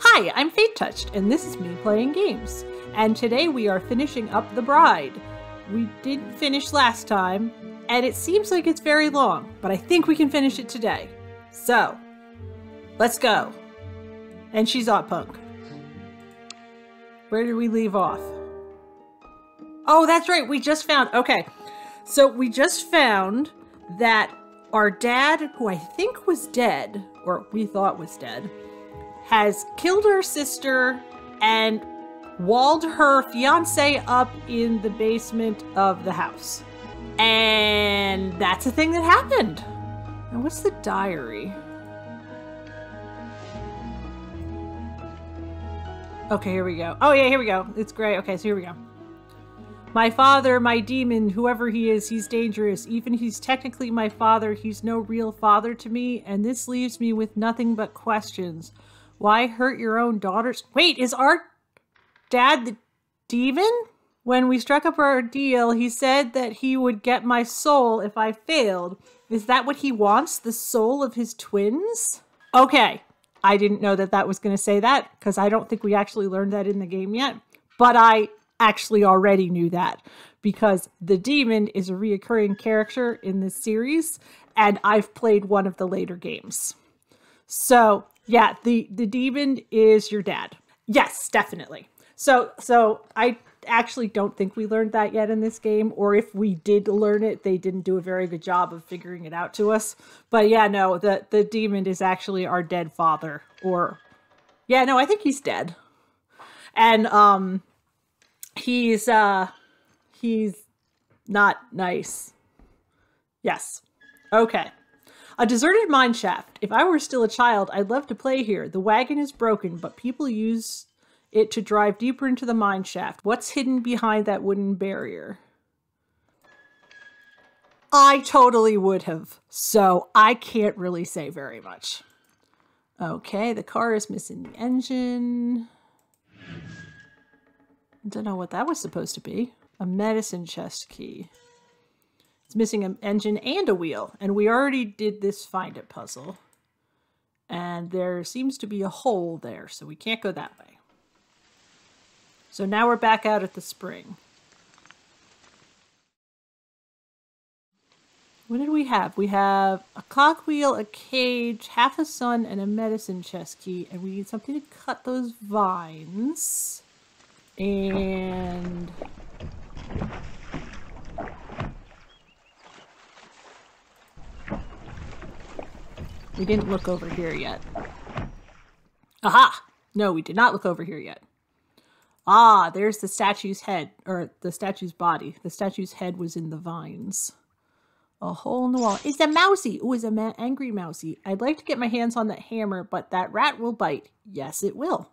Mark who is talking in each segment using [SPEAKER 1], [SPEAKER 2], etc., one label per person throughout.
[SPEAKER 1] Hi, I'm Fate Touched, and this is me playing games. And today we are finishing up The Bride. We didn't finish last time, and it seems like it's very long, but I think we can finish it today. So, let's go. And she's on punk. Where did we leave off? Oh, that's right. We just found. Okay. So we just found that our dad, who I think was dead, or we thought was dead, has killed her sister and walled her fiance up in the basement of the house. And that's a thing that happened. And what's the diary? Okay, here we go. Oh, yeah, here we go. It's great. Okay, so here we go. My father, my demon, whoever he is, he's dangerous. Even he's technically my father, he's no real father to me, and this leaves me with nothing but questions. Why hurt your own daughters? Wait, is our dad the demon? When we struck up our deal, he said that he would get my soul if I failed. Is that what he wants? The soul of his twins? Okay. I didn't know that that was going to say that because I don't think we actually learned that in the game yet. But I actually already knew that because the demon is a reoccurring character in this series and I've played one of the later games. So, yeah, the the demon is your dad. Yes, definitely. So, so I actually don't think we learned that yet in this game or if we did learn it, they didn't do a very good job of figuring it out to us. But yeah, no, the the demon is actually our dead father or Yeah, no, I think he's dead. And um he's uh he's not nice. Yes. Okay. A deserted mine shaft. If I were still a child, I'd love to play here. The wagon is broken, but people use it to drive deeper into the mine shaft. What's hidden behind that wooden barrier? I totally would have, so I can't really say very much. Okay, the car is missing the engine. Don't know what that was supposed to be. A medicine chest key. It's missing an engine and a wheel, and we already did this find it puzzle. And there seems to be a hole there, so we can't go that way. So now we're back out at the spring. What did we have? We have a cogwheel, a cage, half a sun, and a medicine chest key. And we need something to cut those vines. And... We didn't look over here yet. Aha! No, we did not look over here yet. Ah, there's the statue's head, or the statue's body. The statue's head was in the vines. A hole in the wall. It's a mousy. Oh, it's a ma angry mousy. I'd like to get my hands on that hammer, but that rat will bite. Yes, it will.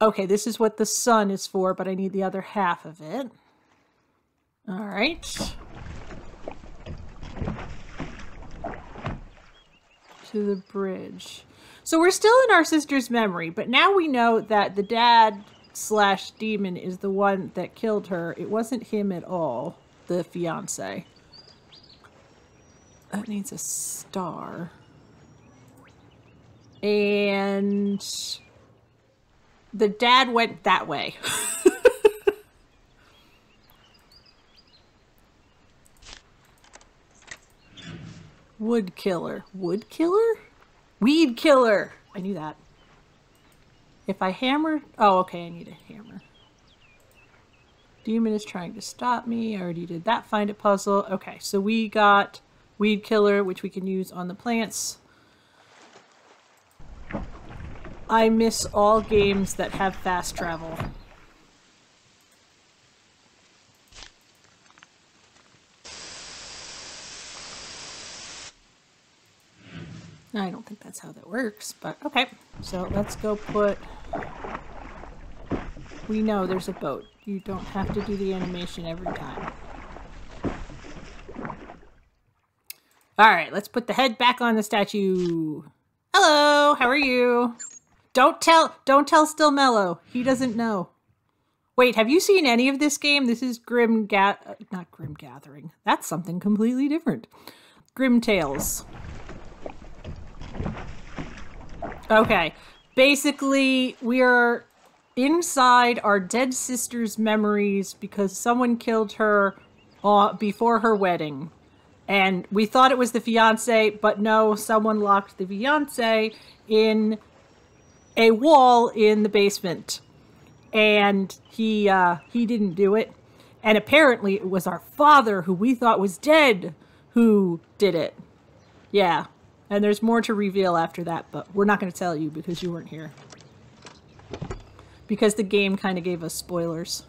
[SPEAKER 1] Okay, this is what the sun is for, but I need the other half of it. All right. To the bridge. So we're still in our sister's memory, but now we know that the dad slash demon is the one that killed her. It wasn't him at all, the fiance. That needs a star. And the dad went that way. Wood killer. Wood killer? Weed killer! I knew that. If I hammer... Oh, okay, I need a hammer. Demon is trying to stop me. I already did that find it puzzle. Okay, so we got weed killer, which we can use on the plants. I miss all games that have fast travel. I don't think that's how that works, but okay. So let's go put... We know there's a boat. You don't have to do the animation every time. Alright, let's put the head back on the statue. Hello, how are you? Don't tell, don't tell Still Mellow. He doesn't know. Wait, have you seen any of this game? This is Grim Ga- uh, not Grim Gathering. That's something completely different. Grim Tales. Okay. Basically, we are inside our dead sister's memories because someone killed her uh, before her wedding. And we thought it was the fiance, but no, someone locked the fiance in a wall in the basement. And he uh, he didn't do it. And apparently it was our father who we thought was dead who did it. Yeah. And there's more to reveal after that, but we're not going to tell you because you weren't here. Because the game kind of gave us spoilers,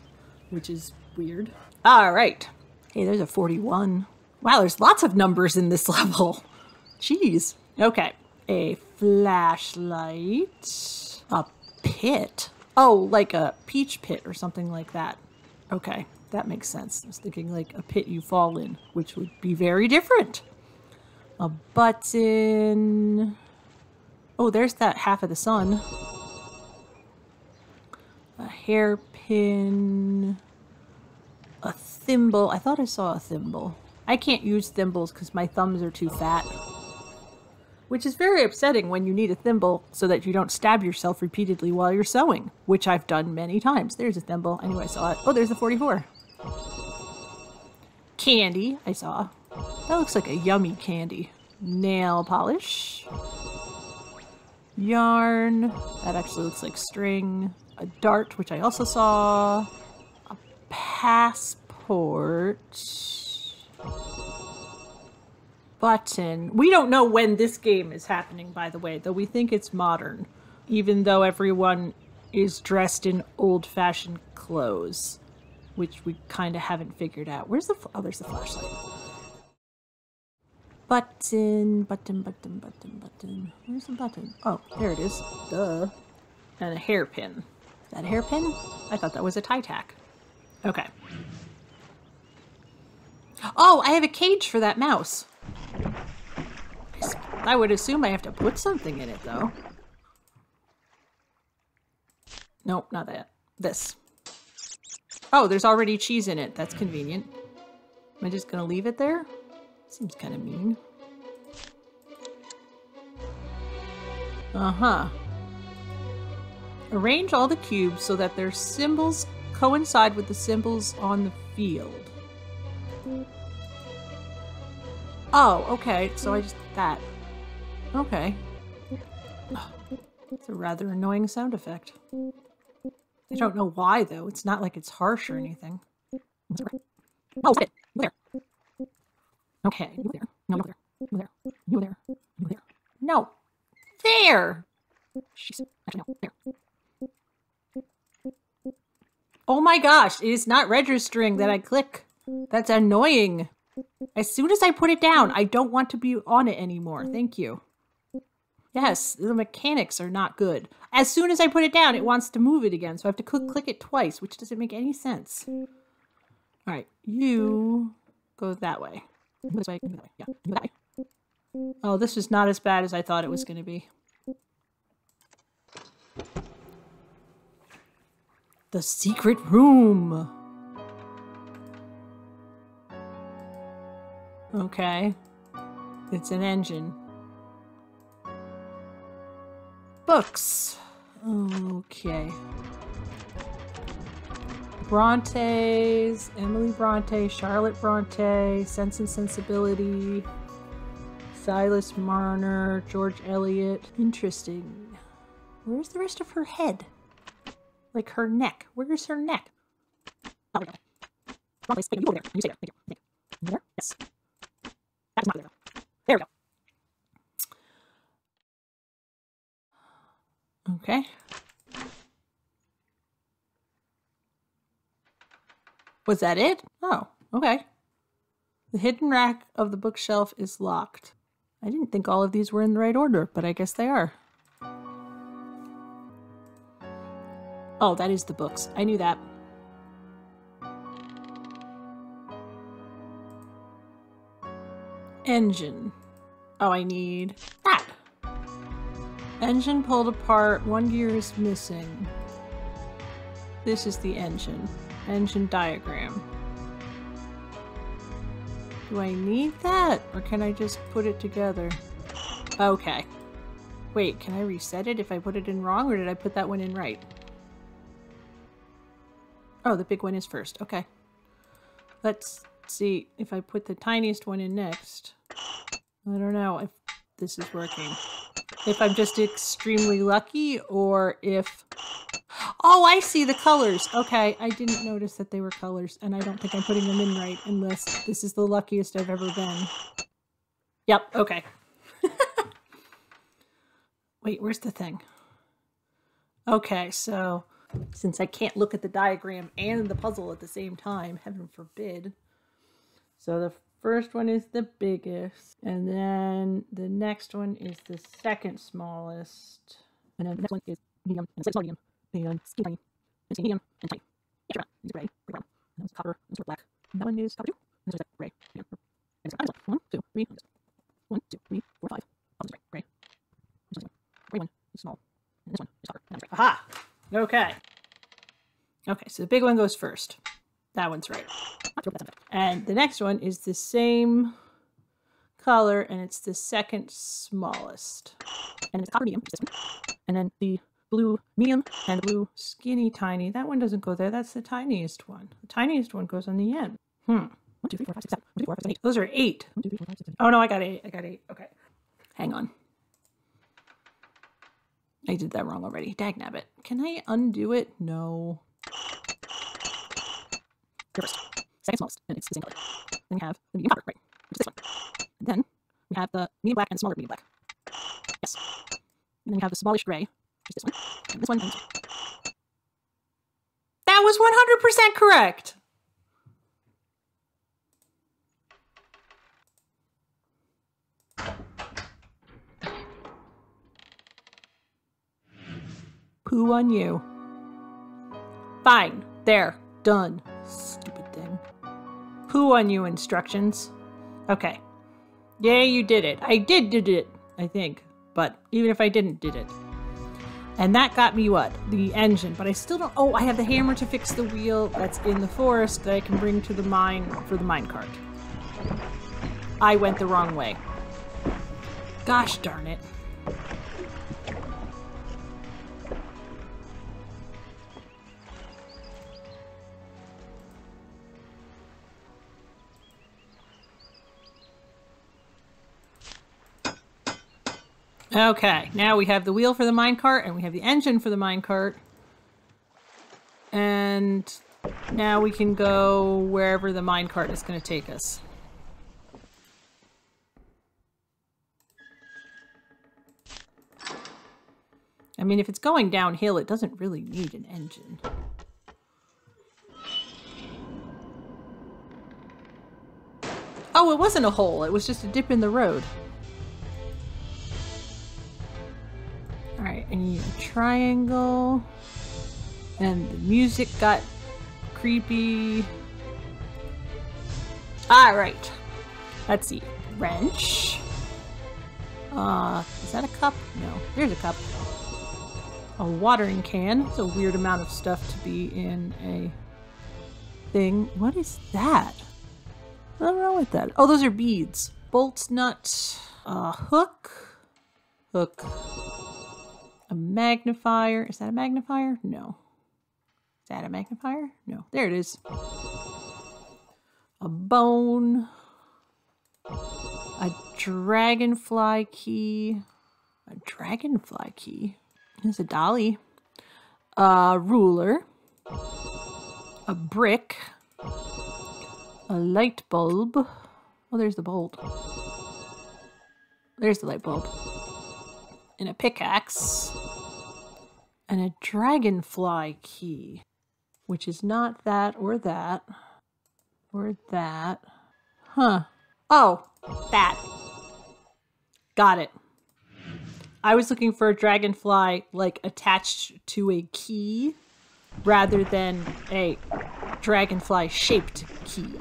[SPEAKER 1] which is weird. All right. Hey, there's a 41. Wow, there's lots of numbers in this level. Jeez. Okay. A flashlight. A pit. Oh, like a peach pit or something like that. Okay, that makes sense. I was thinking like a pit you fall in, which would be very different. A button. Oh, there's that half of the sun. A hairpin. A thimble. I thought I saw a thimble. I can't use thimbles because my thumbs are too fat. Which is very upsetting when you need a thimble so that you don't stab yourself repeatedly while you're sewing, which I've done many times. There's a thimble. Anyway, I saw it. Oh, there's a 44. Candy, I saw. That looks like a yummy candy. Nail polish. Yarn. That actually looks like string. A dart, which I also saw. A passport. Button. We don't know when this game is happening, by the way, though we think it's modern. Even though everyone is dressed in old-fashioned clothes. Which we kind of haven't figured out. Where's the... Oh, there's the flashlight. Button, button, button, button, button. Where's the button? Oh, there it is. Duh. And a hairpin. Is that a hairpin? I thought that was a tie tack. Okay. Oh, I have a cage for that mouse. I would assume I have to put something in it, though. Nope, not that. This. Oh, there's already cheese in it. That's convenient. Am I just gonna leave it there? Seems kind of mean. Uh-huh. Arrange all the cubes so that their symbols coincide with the symbols on the field. Oh, okay. So I just that. Okay. It's a rather annoying sound effect. I don't know why though. It's not like it's harsh or anything. Oh, stop it! You there. Okay, you there. No, you there. You there. You there. You there. No. There! Jeez. Actually, no. There. Oh my gosh, it is not registering that I click. That's annoying. As soon as I put it down, I don't want to be on it anymore. Thank you. Yes, the mechanics are not good. As soon as I put it down, it wants to move it again, so I have to click, click it twice, which doesn't make any sense. All right, you go that way. This way, that way. Yeah, that way. Oh, this is not as bad as I thought it was going to be. The secret room. Okay. It's an engine. Books. Okay. Brontes, Emily Bronte, Charlotte Bronte, Sense and Sensibility, Silas Marner, George Eliot. Interesting. Where's the rest of her head? Like her neck. Where's her neck? Oh, okay. Bronte's, wait, you over there. You stay there. Thank you. Thank you. There? Yes. That's not there. There we go. Okay. Was that it? Oh, okay. The hidden rack of the bookshelf is locked. I didn't think all of these were in the right order, but I guess they are. Oh, that is the books. I knew that. Engine. Oh, I need that. Engine pulled apart. One gear is missing. This is the engine. Engine diagram. Do I need that? Or can I just put it together? Okay. Wait, can I reset it if I put it in wrong, or did I put that one in right? Oh, the big one is first. Okay. Let's see if I put the tiniest one in next. I don't know if this is working. If I'm just extremely lucky or if... Oh, I see the colors. Okay, I didn't notice that they were colors, and I don't think I'm putting them in right unless this is the luckiest I've ever been. Yep, okay. Wait, where's the thing? Okay, so since I can't look at the diagram and the puzzle at the same time, heaven forbid. So the first one is the biggest, and then the next one is the second smallest, and then the next one is medium, and the medium, and skinny tiny, and medium, and tiny. Extra, is gray, gray brown, and that copper, and sort of black. And that one is copper too, and this is gray. Yeah. And so one, two, three, one, two, three, four, five. Oh, this is gray, gray. This is gray one is small, and this one is copper. And that's gray. Aha! Okay. Okay, so the big one goes first. That one's right. And the next one is the same color, and it's the second smallest. And it's copper medium, And then the blue medium and blue skinny tiny. That one doesn't go there. That's the tiniest one. The tiniest one goes on the end. Hmm. One, two, three, four, five, six, seven. One, two, four, five, six, eight. Those are eight. One, two, three, four, five, six, seven. Oh no, I got eight. I got eight. Okay. Hang on. I did that wrong already. Dagnabbit. Can I undo it? No. first. Second smallest, and it's the same color. Then we have the medium copper, right, which is this one. And then we have the medium black and the smaller medium black. Yes. And then we have the smallish gray, this one. This one. That was 100% correct! Poo on you. Fine. There. Done. Stupid thing. Poo on you instructions. Okay. Yay, you did it. I did did it, I think. But even if I didn't, did it. And that got me what? The engine. But I still don't... Oh, I have the hammer to fix the wheel that's in the forest that I can bring to the mine for the mine cart. I went the wrong way. Gosh darn it. Okay, now we have the wheel for the minecart and we have the engine for the minecart. And now we can go wherever the minecart is going to take us. I mean, if it's going downhill, it doesn't really need an engine. Oh, it wasn't a hole. It was just a dip in the road. I need a triangle. And the music got creepy. Alright. Let's see. Wrench. Uh, is that a cup? No. There's a cup. A watering can. It's a weird amount of stuff to be in a thing. What is that? I don't know what that. Oh, those are beads. Bolt nut. a hook, hook, a magnifier. Is that a magnifier? No. Is that a magnifier? No. There it is. A bone. A dragonfly key. A dragonfly key. There's a dolly. A ruler. A brick. A light bulb. Oh, there's the bulb. There's the light bulb and a pickaxe and a dragonfly key, which is not that or that or that. Huh. Oh, that. Got it. I was looking for a dragonfly like attached to a key rather than a dragonfly shaped key.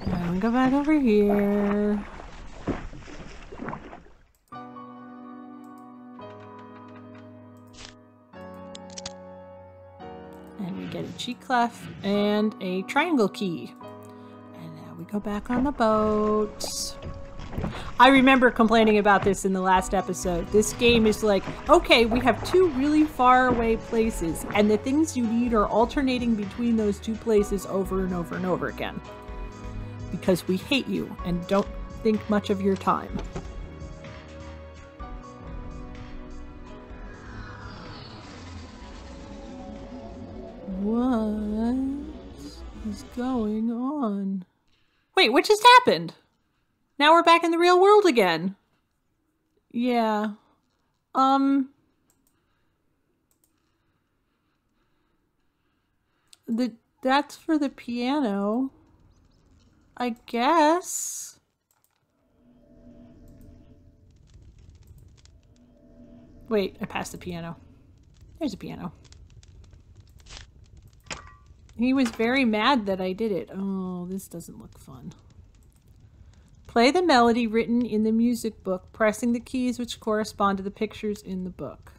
[SPEAKER 1] And go back over here. Get a G clef and a triangle key. And now we go back on the boat. I remember complaining about this in the last episode. This game is like, okay, we have two really far away places, and the things you need are alternating between those two places over and over and over again. Because we hate you and don't think much of your time. What is going on? Wait, what just happened? Now we're back in the real world again. Yeah. Um. The that's for the piano. I guess. Wait, I passed the piano. There's a piano. He was very mad that I did it. Oh, this doesn't look fun. Play the melody written in the music book, pressing the keys which correspond to the pictures in the book.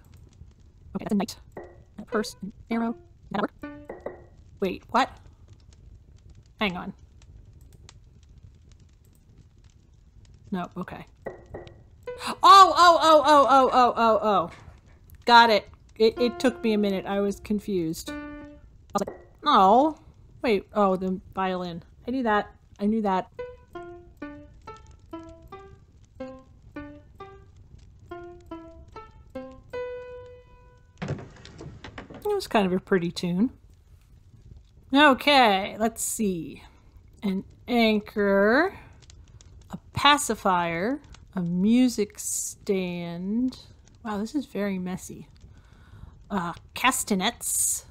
[SPEAKER 1] Okay, that's a knight. A purse, arrow. Wait, what? Hang on. No, okay. Oh, oh, oh, oh, oh, oh, oh, oh. Got it. It, it took me a minute. I was confused. I was like, Oh. Wait, oh, the violin. I knew that. I knew that. It was kind of a pretty tune. Okay, let's see. An anchor, a pacifier, a music stand. Wow, this is very messy. Uh, castanets,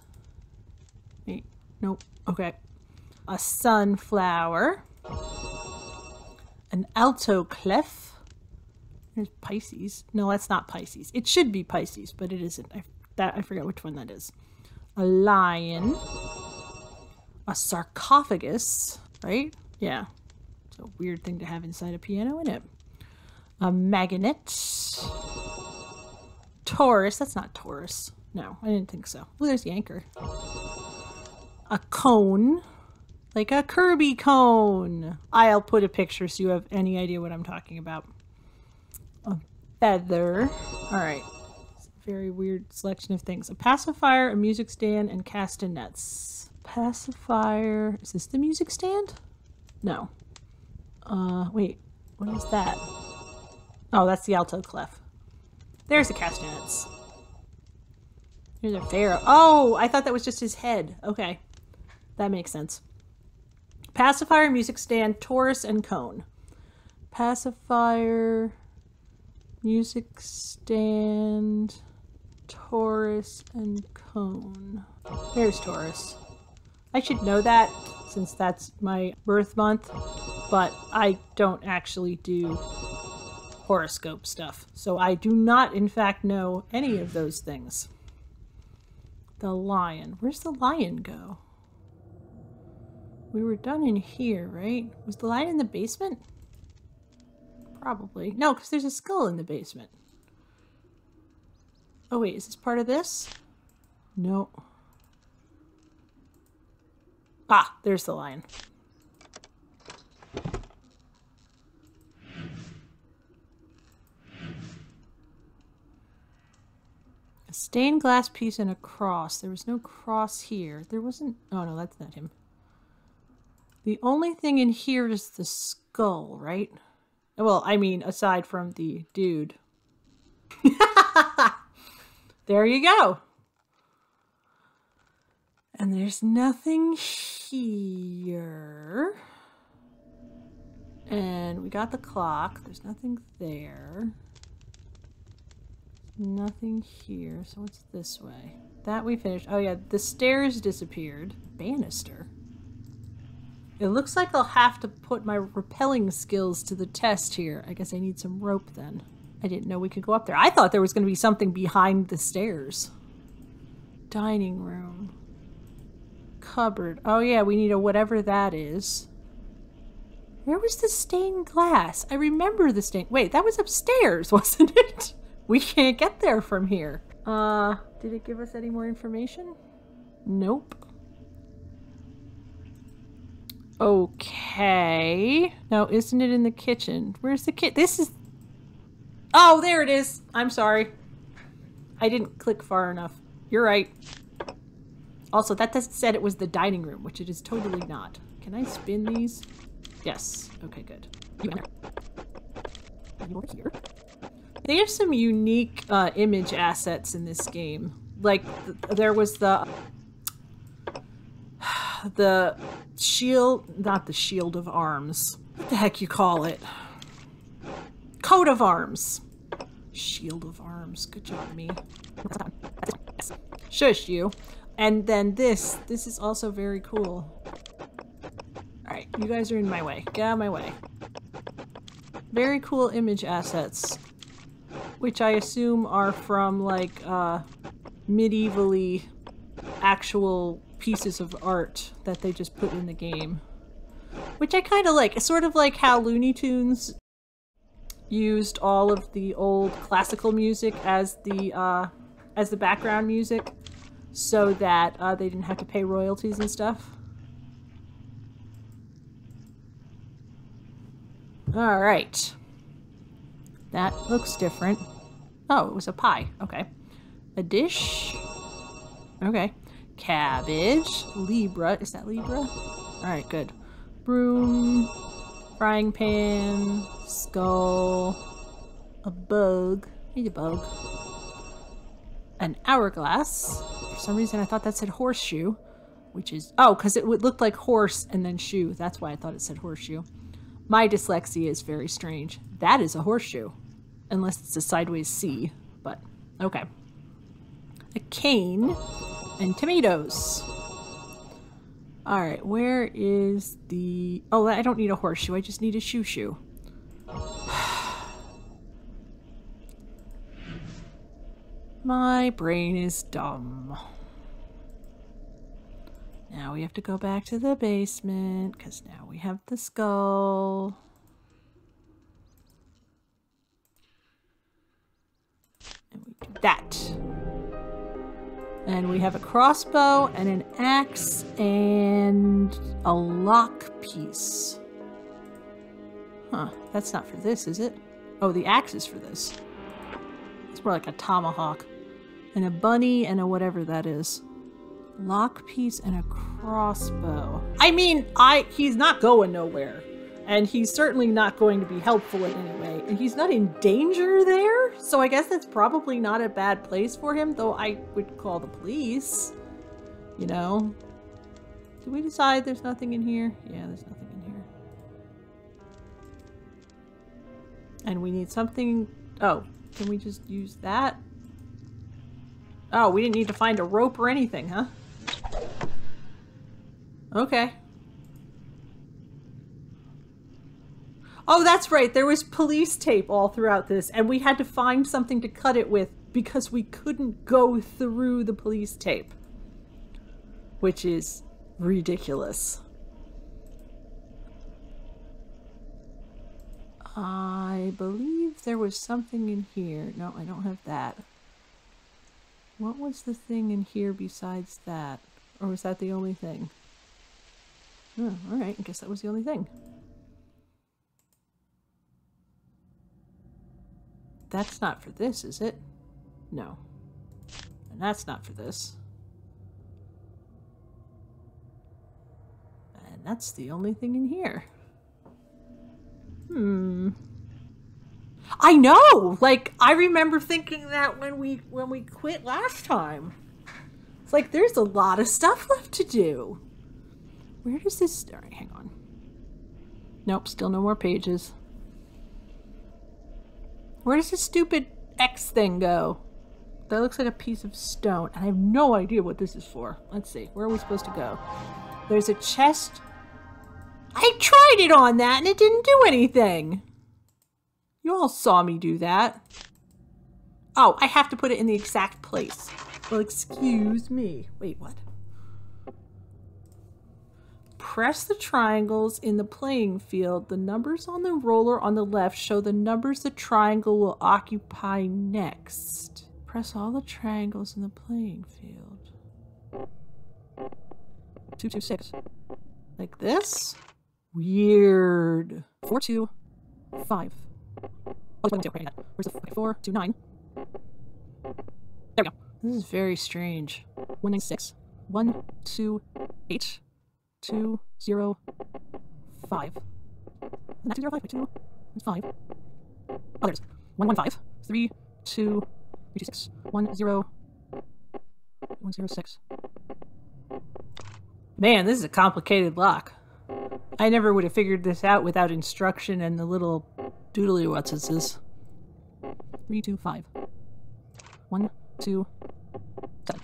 [SPEAKER 1] nope. Okay. A sunflower. An alto clef. There's Pisces. No, that's not Pisces. It should be Pisces, but it isn't. I, that, I forget which one that is. A lion. A sarcophagus, right? Yeah. It's a weird thing to have inside a piano, isn't it? A magnet. Taurus. That's not Taurus. No, I didn't think so. Oh, there's the anchor a cone, like a Kirby cone. I'll put a picture so you have any idea what I'm talking about. A feather. All right. Very weird selection of things. A pacifier, a music stand, and castanets. Pacifier. Is this the music stand? No. Uh, wait. What is that? Oh, that's the alto clef. There's the castanets. There's a pharaoh. Oh, I thought that was just his head. Okay. That makes sense. Pacifier, music stand, Taurus, and cone. Pacifier, music stand, Taurus, and cone. There's Taurus. I should know that since that's my birth month, but I don't actually do horoscope stuff. So I do not, in fact, know any of those things. The lion. Where's the lion go? We were done in here, right? Was the lion in the basement? Probably. No, because there's a skull in the basement. Oh wait, is this part of this? No. Ah, there's the lion. A stained glass piece and a cross. There was no cross here. There wasn't... Oh no, that's not him. The only thing in here is the skull, right? Well, I mean, aside from the dude. there you go. And there's nothing here. And we got the clock. There's nothing there. Nothing here. So what's this way? That we finished. Oh yeah, the stairs disappeared. Banister. It looks like I'll have to put my rappelling skills to the test here. I guess I need some rope then. I didn't know we could go up there. I thought there was going to be something behind the stairs. Dining room. Cupboard. Oh yeah, we need a whatever that is. Where was the stained glass? I remember the stained... Wait, that was upstairs, wasn't it? We can't get there from here. Uh, did it give us any more information? Nope. Okay. No, isn't it in the kitchen? Where's the kit? This is... Oh, there it is. I'm sorry. I didn't click far enough. You're right. Also, that said it was the dining room, which it is totally not. Can I spin these? Yes. Okay, good. You enter. You're here. They have some unique uh, image assets in this game. Like, th there was the... The shield... Not the shield of arms. What the heck you call it? Coat of arms. Shield of arms. Good job, me. Shush, you. And then this. This is also very cool. Alright, you guys are in my way. Get out of my way. Very cool image assets. Which I assume are from, like, uh, medievally actual pieces of art that they just put in the game. Which I kind of like. It's sort of like how Looney Tunes used all of the old classical music as the, uh, as the background music so that uh, they didn't have to pay royalties and stuff. All right. That looks different. Oh, it was a pie. Okay. A dish. Okay. Cabbage. Libra. Is that Libra? All right, good. Broom. Frying pan. Skull. A bug. Need a bug. An hourglass. For some reason, I thought that said horseshoe, which is... Oh, because it would look like horse and then shoe. That's why I thought it said horseshoe. My dyslexia is very strange. That is a horseshoe. Unless it's a sideways C, but okay. A cane and tomatoes. All right, where is the... Oh, I don't need a horseshoe. I just need a shoe shoe. My brain is dumb. Now we have to go back to the basement because now we have the skull. And we do that. And we have a crossbow and an axe and a lock piece. Huh, that's not for this, is it? Oh, the axe is for this. It's more like a tomahawk. And a bunny and a whatever that is lock piece and a crossbow. I mean, I he's not going nowhere. And he's certainly not going to be helpful in any way. And he's not in danger there, so I guess that's probably not a bad place for him, though I would call the police. You know? Did we decide there's nothing in here? Yeah, there's nothing in here. And we need something... Oh, can we just use that? Oh, we didn't need to find a rope or anything, huh? Okay. Oh, that's right. There was police tape all throughout this, and we had to find something to cut it with because we couldn't go through the police tape. Which is ridiculous. I believe there was something in here. No, I don't have that. What was the thing in here besides that? Or was that the only thing? Oh, alright, I guess that was the only thing. That's not for this, is it? No. And that's not for this. And that's the only thing in here. Hmm. I know! Like, I remember thinking that when we when we quit last time. It's like there's a lot of stuff left to do. Where does this... Alright, hang on. Nope, still no more pages. Where does this stupid X thing go? That looks like a piece of stone. And I have no idea what this is for. Let's see. Where are we supposed to go? There's a chest. I tried it on that and it didn't do anything. You all saw me do that. Oh, I have to put it in the exact place. Well, excuse me. Wait, what? Press the triangles in the playing field. The numbers on the roller on the left show the numbers the triangle will occupy next. Press all the triangles in the playing field. Two, two, six. Like this? Weird. Four, two, five. Oh. Where's the okay, four, two, nine? There we go. This is very strange. One, nine, six. One, two, eight, two, zero, five. Not two, zero, five, two, it's five. Oh, there's one, one, five. Three, two, three, two, six. One, zero, one, zero, six. Man, this is a complicated lock. I never would have figured this out without instruction and the little doodly what's this is. Three, two, five. One, two, seven.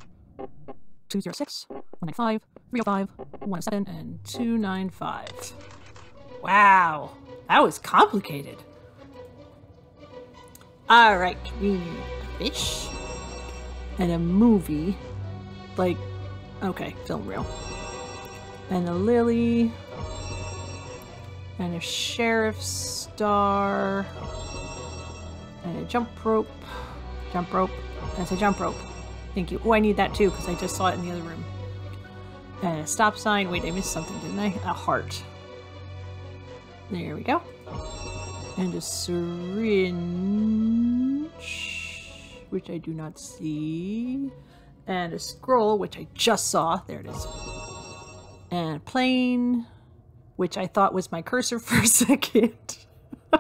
[SPEAKER 1] Two, zero, six. One, nine, five. Three, oh, five. One, oh, seven, and two, nine, five. Wow, that was complicated. All right, we need a fish and a movie, like, okay, film reel, and a lily, and a sheriff's star, and a jump rope, jump rope, that's a jump rope. Thank you. Oh, I need that too, because I just saw it in the other room. A stop sign. Wait, I missed something, didn't I? A heart. There we go. And a syringe, which I do not see. And a scroll, which I just saw. There it is. And a plane, which I thought was my cursor for a second.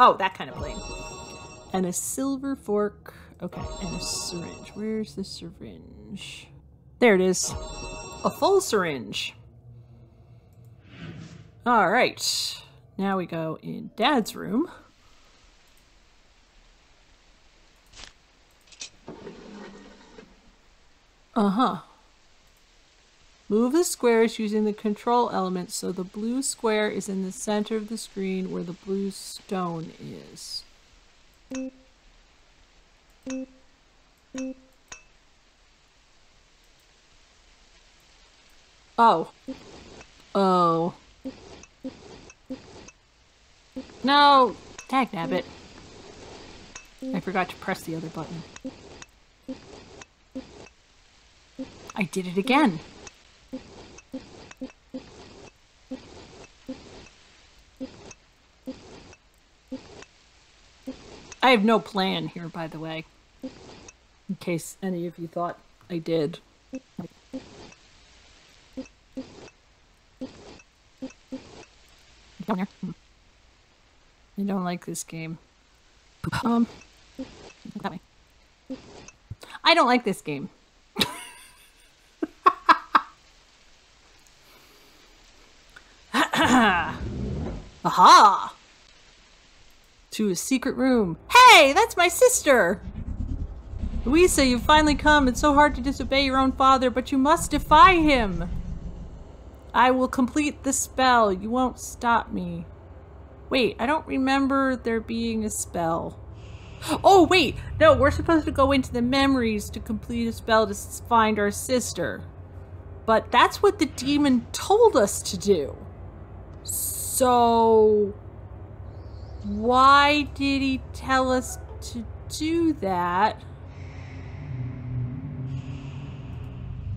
[SPEAKER 1] oh, that kind of plane. And a silver fork. Okay, and a syringe. Where's the syringe? There it is. A full syringe. All right. Now we go in Dad's room. Uh-huh. Move the squares using the control element so the blue square is in the center of the screen where the blue stone is. Oh. Oh. No! Tag nabbit. I forgot to press the other button. I did it again. I have no plan here, by the way. In case any of you thought I did. Down here. Hmm. I don't like this game. Um, that way. I don't like this game. Aha! To a secret room. Hey, that's my sister! Louisa, you've finally come. It's so hard to disobey your own father, but you must defy him. I will complete the spell. You won't stop me. Wait, I don't remember there being a spell. Oh, wait! No, we're supposed to go into the memories to complete a spell to find our sister. But that's what the demon told us to do. So... Why did he tell us to do that?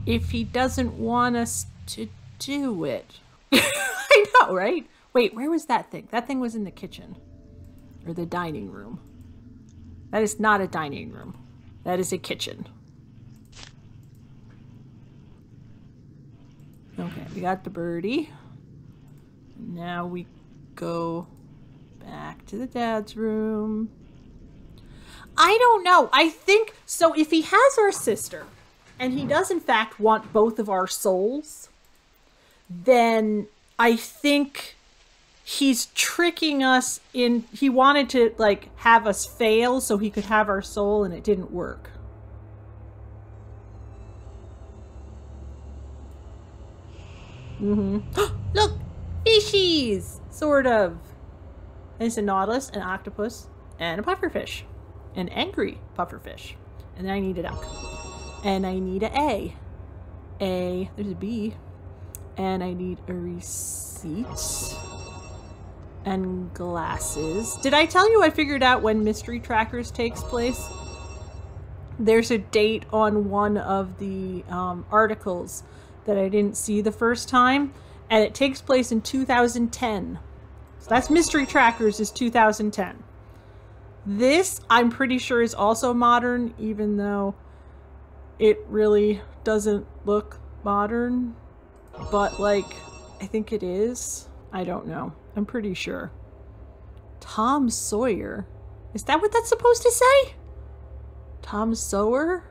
[SPEAKER 1] If he doesn't want us to do it. I know, right? Wait, where was that thing? That thing was in the kitchen. Or the dining room. That is not a dining room. That is a kitchen. Okay, we got the birdie. Now we go back to the dad's room. I don't know. I think so. If he has our sister, and he does in fact want both of our souls, then I think he's tricking us in he wanted to like have us fail so he could have our soul and it didn't work. Mm-hmm. Look fishies! Sort of. And it's a nautilus an octopus and a pufferfish. An angry pufferfish. And then i need a duck and i need a a. A there's a b and i need a receipt and glasses. Did I tell you I figured out when Mystery Trackers takes place? There's a date on one of the um, articles that I didn't see the first time, and it takes place in 2010. So that's Mystery Trackers is 2010. This, I'm pretty sure, is also modern, even though it really doesn't look modern. But, like, I think it is. I don't know. I'm pretty sure. Tom Sawyer? Is that what that's supposed to say? Tom Sawyer?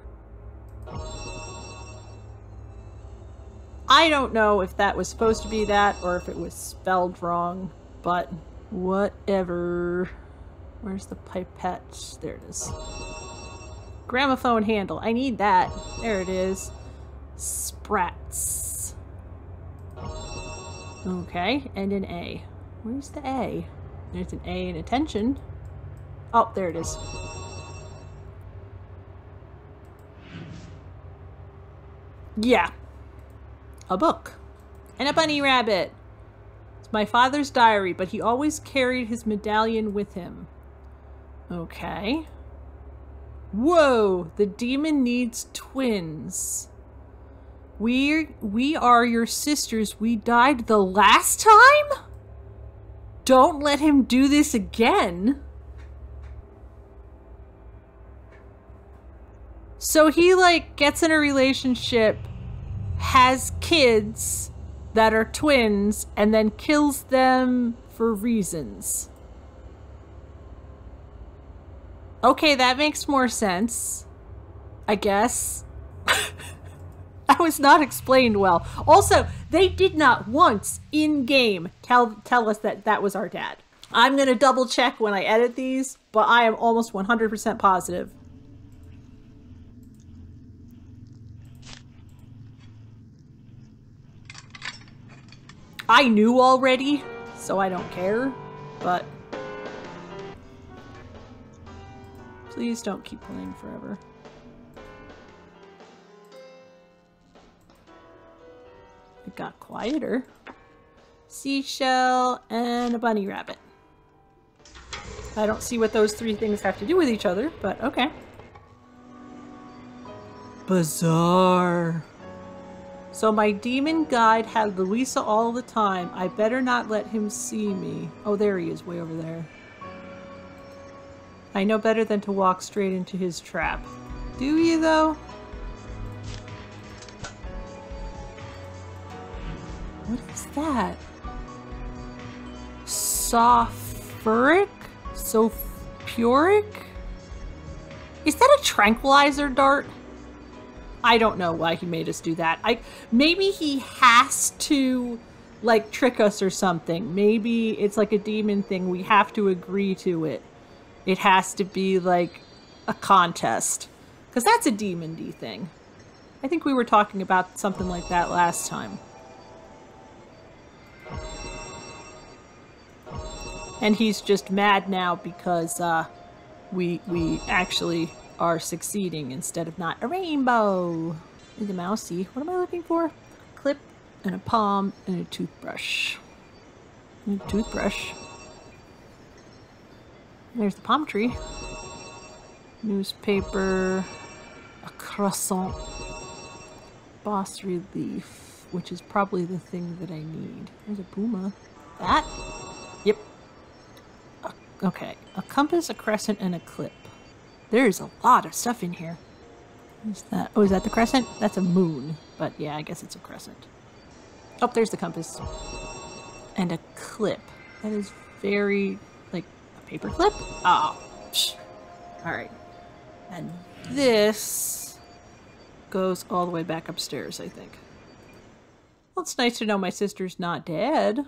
[SPEAKER 1] I don't know if that was supposed to be that or if it was spelled wrong, but whatever. Where's the pipette? There it is. Gramophone handle. I need that. There it is. Sprats. Okay, and an A. Where's the A? There's an A in attention. Oh, there it is. Yeah. A book. And a bunny rabbit. It's my father's diary, but he always carried his medallion with him. Okay. Whoa! The demon needs twins. We we are your sisters. We died the last time? Don't let him do this again. So he like gets in a relationship, has kids that are twins, and then kills them for reasons. Okay, that makes more sense. I guess. that was not explained well. Also, they did not once in game tell tell us that that was our dad. I'm going to double check when I edit these, but I am almost 100% positive I knew already, so I don't care, but... Please don't keep playing forever. It got quieter. Seashell and a bunny rabbit. I don't see what those three things have to do with each other, but okay. Bizarre. So my demon guide had Louisa all the time. I better not let him see me. Oh, there he is, way over there. I know better than to walk straight into his trap. Do you, though? That? Soporific? Soporific? Is that a tranquilizer dart? I don't know why he made us do that. I maybe he has to like trick us or something. Maybe it's like a demon thing. We have to agree to it. It has to be like a contest. Cuz that's a demon D thing. I think we were talking about something like that last time. And he's just mad now because uh we we actually are succeeding instead of not a rainbow. The mousey. What am I looking for? Clip and a palm and a toothbrush. And a toothbrush. There's the palm tree. Newspaper. A croissant. Boss relief, which is probably the thing that I need. There's a puma. That? Yep. Okay. A compass, a crescent, and a clip. There's a lot of stuff in here. Is that? Oh, is that the crescent? That's a moon. But yeah, I guess it's a crescent. Oh, there's the compass. And a clip. That is very, like, a paper clip? Oh, Alright. And this goes all the way back upstairs, I think. Well, it's nice to know my sister's not dead.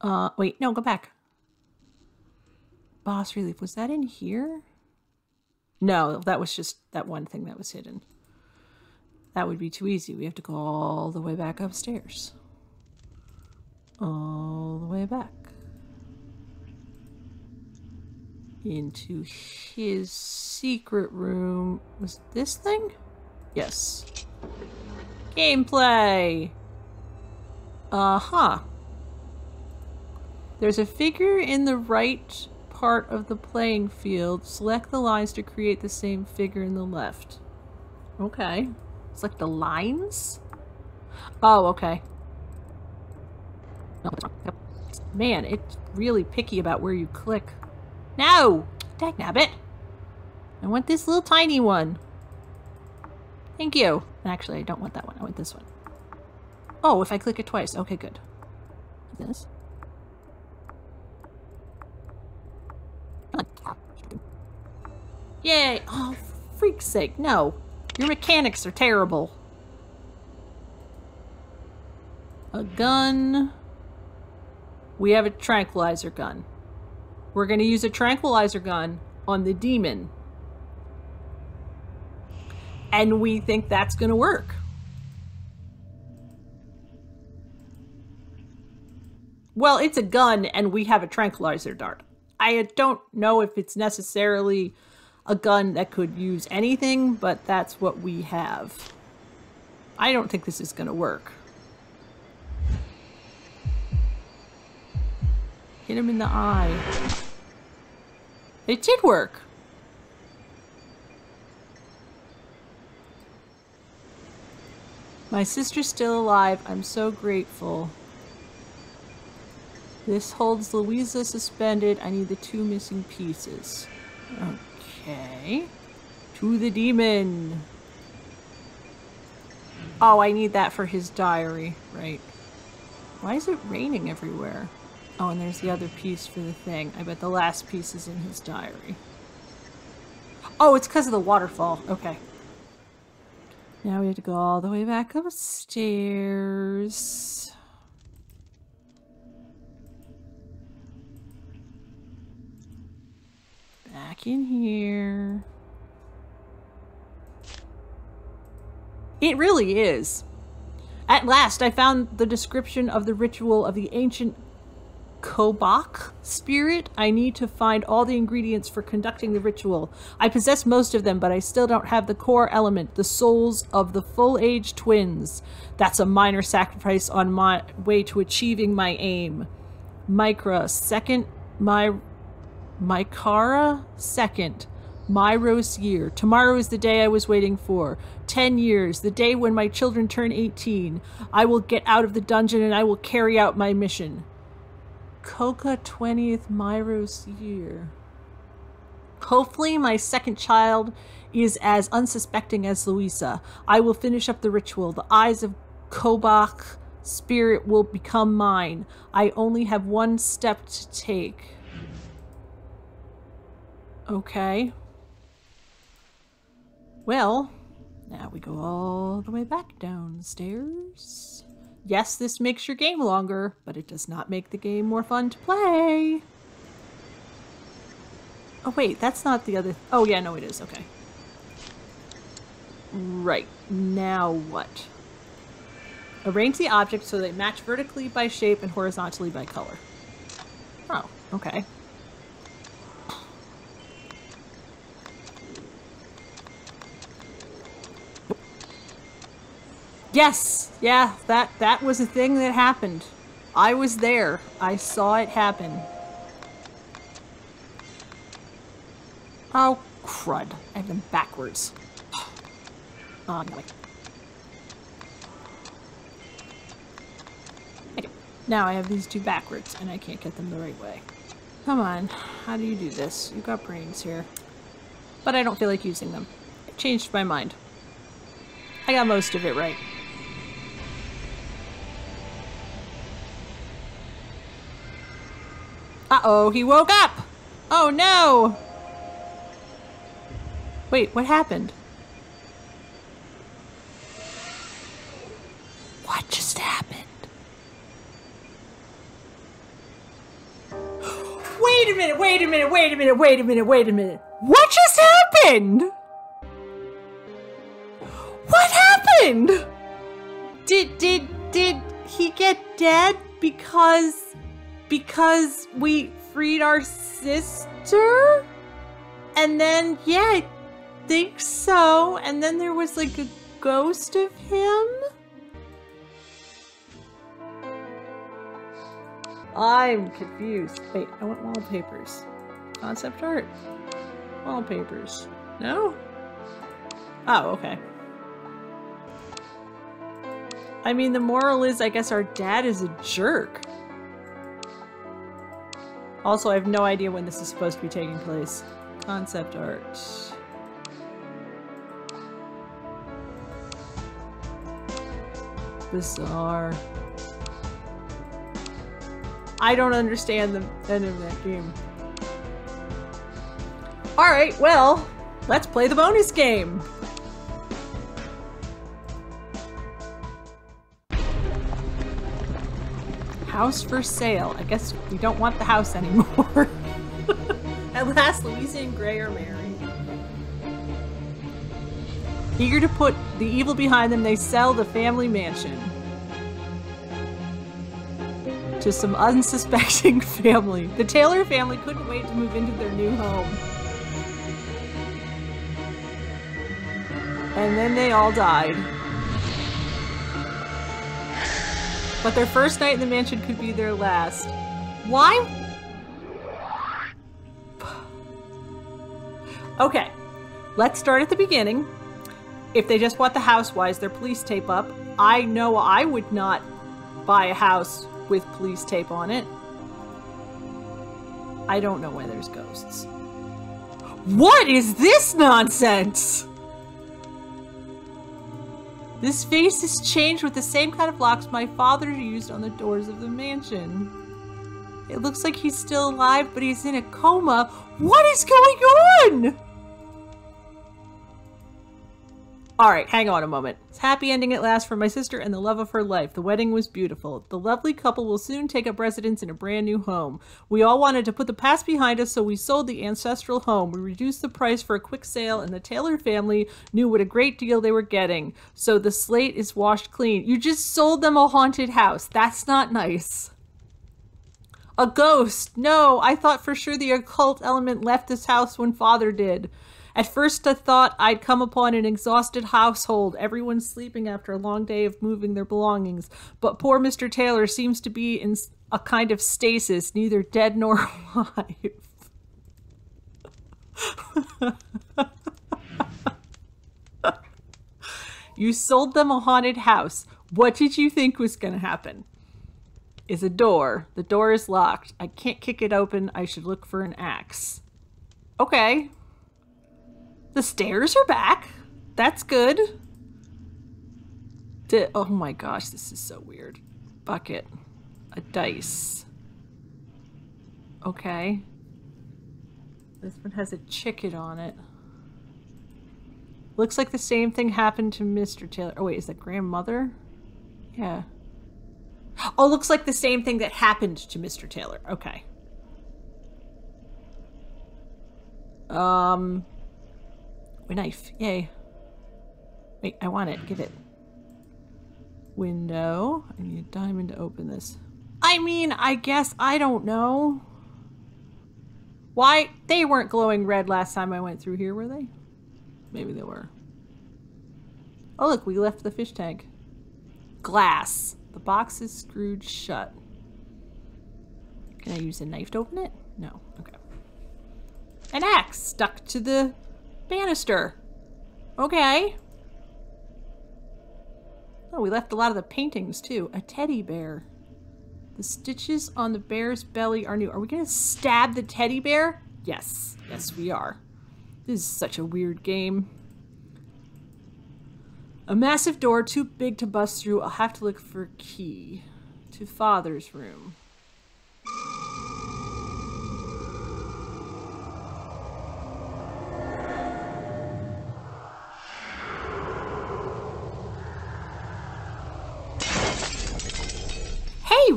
[SPEAKER 1] Uh, wait, no, go back. Boss relief. Was that in here? No, that was just that one thing that was hidden. That would be too easy. We have to go all the way back upstairs. All the way back. Into his secret room. Was this thing? Yes. Gameplay! Uh-huh. There's a figure in the right part of the playing field, select the lines to create the same figure in the left. Okay. Select the lines? Oh, okay. Man, it's really picky about where you click. No! Dagnabbit! I want this little tiny one. Thank you. Actually, I don't want that one. I want this one. Oh, if I click it twice. Okay, good. This. Yay! Oh, freak's sake, no. Your mechanics are terrible. A gun. We have a tranquilizer gun. We're going to use a tranquilizer gun on the demon. And we think that's going to work. Well, it's a gun and we have a tranquilizer dart. I don't know if it's necessarily a gun that could use anything, but that's what we have. I don't think this is going to work. Hit him in the eye. It did work. My sister's still alive. I'm so grateful. This holds Louisa suspended. I need the two missing pieces. Oh. Okay. To the demon. Oh, I need that for his diary. Right. Why is it raining everywhere? Oh, and there's the other piece for the thing. I bet the last piece is in his diary. Oh, it's because of the waterfall. Okay. Now we have to go all the way back upstairs. Back in here. It really is. At last, I found the description of the ritual of the ancient Kobach spirit. I need to find all the ingredients for conducting the ritual. I possess most of them, but I still don't have the core element, the souls of the full-age twins. That's a minor sacrifice on my way to achieving my aim. Micra, second, my... Mykara, second. Myros year. Tomorrow is the day I was waiting for. Ten years, the day when my children turn 18. I will get out of the dungeon and I will carry out my mission. Coca 20th Myros year. Hopefully, my second child is as unsuspecting as Louisa. I will finish up the ritual. The eyes of Kobach spirit will become mine. I only have one step to take. Okay. Well, now we go all the way back downstairs. Yes, this makes your game longer, but it does not make the game more fun to play. Oh wait, that's not the other... Oh yeah, no it is, okay. Right, now what? Arrange the objects so they match vertically by shape and horizontally by color. Oh, okay. Yes, yeah, that, that was a thing that happened. I was there. I saw it happen. Oh, crud. I have them backwards. Oh, no, Now I have these two backwards, and I can't get them the right way. Come on, how do you do this? You've got brains here. But I don't feel like using them. I changed my mind. I got most of it right. Uh-oh, he woke up! Oh no! Wait, what happened? What just happened? Wait a minute, wait a minute, wait a minute, wait a minute, wait a minute. What just happened? What happened? Did, did, did he get dead because because we freed our sister? And then, yeah, I think so. And then there was like a ghost of him? I'm confused. Wait, I want wallpapers. Concept art. Wallpapers. No? Oh, okay. I mean, the moral is, I guess our dad is a jerk. Also, I have no idea when this is supposed to be taking place. Concept art. Bizarre. I don't understand the end of that game. Alright, well, let's play the bonus game! House for sale. I guess we don't want the house anymore. At last, Louisa and Gray are married. Eager to put the evil behind them, they sell the family mansion to some unsuspecting family. The Taylor family couldn't wait to move into their new home. And then they all died. But their first night in the mansion could be their last. Why? Okay, let's start at the beginning. If they just want the house, why is their police tape up? I know I would not buy a house with police tape on it. I don't know why there's ghosts. What is this nonsense? This face is changed with the same kind of locks my father used on the doors of the mansion. It looks like he's still alive, but he's in a coma. What is going on? All right, hang on a moment. It's happy ending at last for my sister and the love of her life. The wedding was beautiful. The lovely couple will soon take up residence in a brand new home. We all wanted to put the past behind us, so we sold the ancestral home. We reduced the price for a quick sale, and the Taylor family knew what a great deal they were getting. So the slate is washed clean. You just sold them a haunted house. That's not nice. A ghost. No, I thought for sure the occult element left this house when father did. At first, I thought I'd come upon an exhausted household, everyone sleeping after a long day of moving their belongings. But poor Mr. Taylor seems to be in a kind of stasis, neither dead nor alive. you sold them a haunted house. What did you think was going to happen? Is a door. The door is locked. I can't kick it open. I should look for an axe. Okay. The stairs are back. That's good. The, oh my gosh, this is so weird. Bucket. A dice. Okay. This one has a chicken on it. Looks like the same thing happened to Mr. Taylor. Oh wait, is that grandmother? Yeah. Oh, looks like the same thing that happened to Mr. Taylor. Okay. Um, a knife. Yay. Wait, I want it. Give it. Window. I need a diamond to open this. I mean, I guess I don't know. Why? They weren't glowing red last time I went through here, were they? Maybe they were. Oh, look, we left the fish tank. Glass. The box is screwed shut. Can I use a knife to open it? No. Okay. An axe stuck to the Banister. Okay. Oh, we left a lot of the paintings too. A teddy bear. The stitches on the bear's belly are new. Are we going to stab the teddy bear? Yes. Yes, we are. This is such a weird game. A massive door too big to bust through. I'll have to look for a key. To father's room.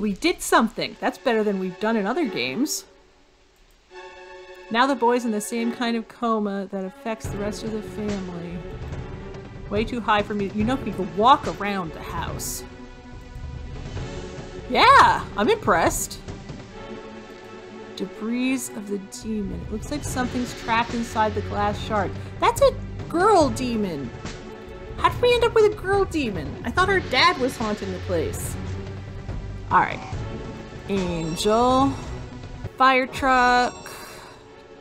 [SPEAKER 1] We did something. That's better than we've done in other games. Now the boy's in the same kind of coma that affects the rest of the family. Way too high for me. You know, can walk around the house. Yeah, I'm impressed. Debris of the demon. It looks like something's trapped inside the glass shard. That's a girl demon. How did we end up with a girl demon? I thought her dad was haunting the place. Alright. Angel. Fire truck.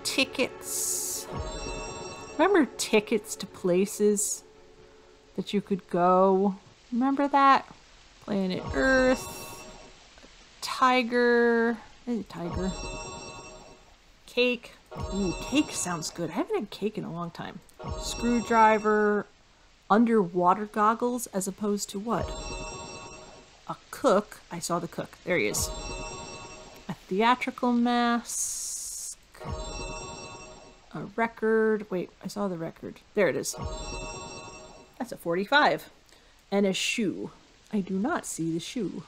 [SPEAKER 1] Tickets. Remember tickets to places that you could go? Remember that? Planet Earth. Tiger. a tiger. cake. Ooh, cake sounds good. I haven't had cake in a long time. Screwdriver, underwater goggles as opposed to what? Cook. I saw the cook. There he is. A theatrical mask. A record. Wait, I saw the record. There it is. That's a 45. And a shoe. I do not see the shoe.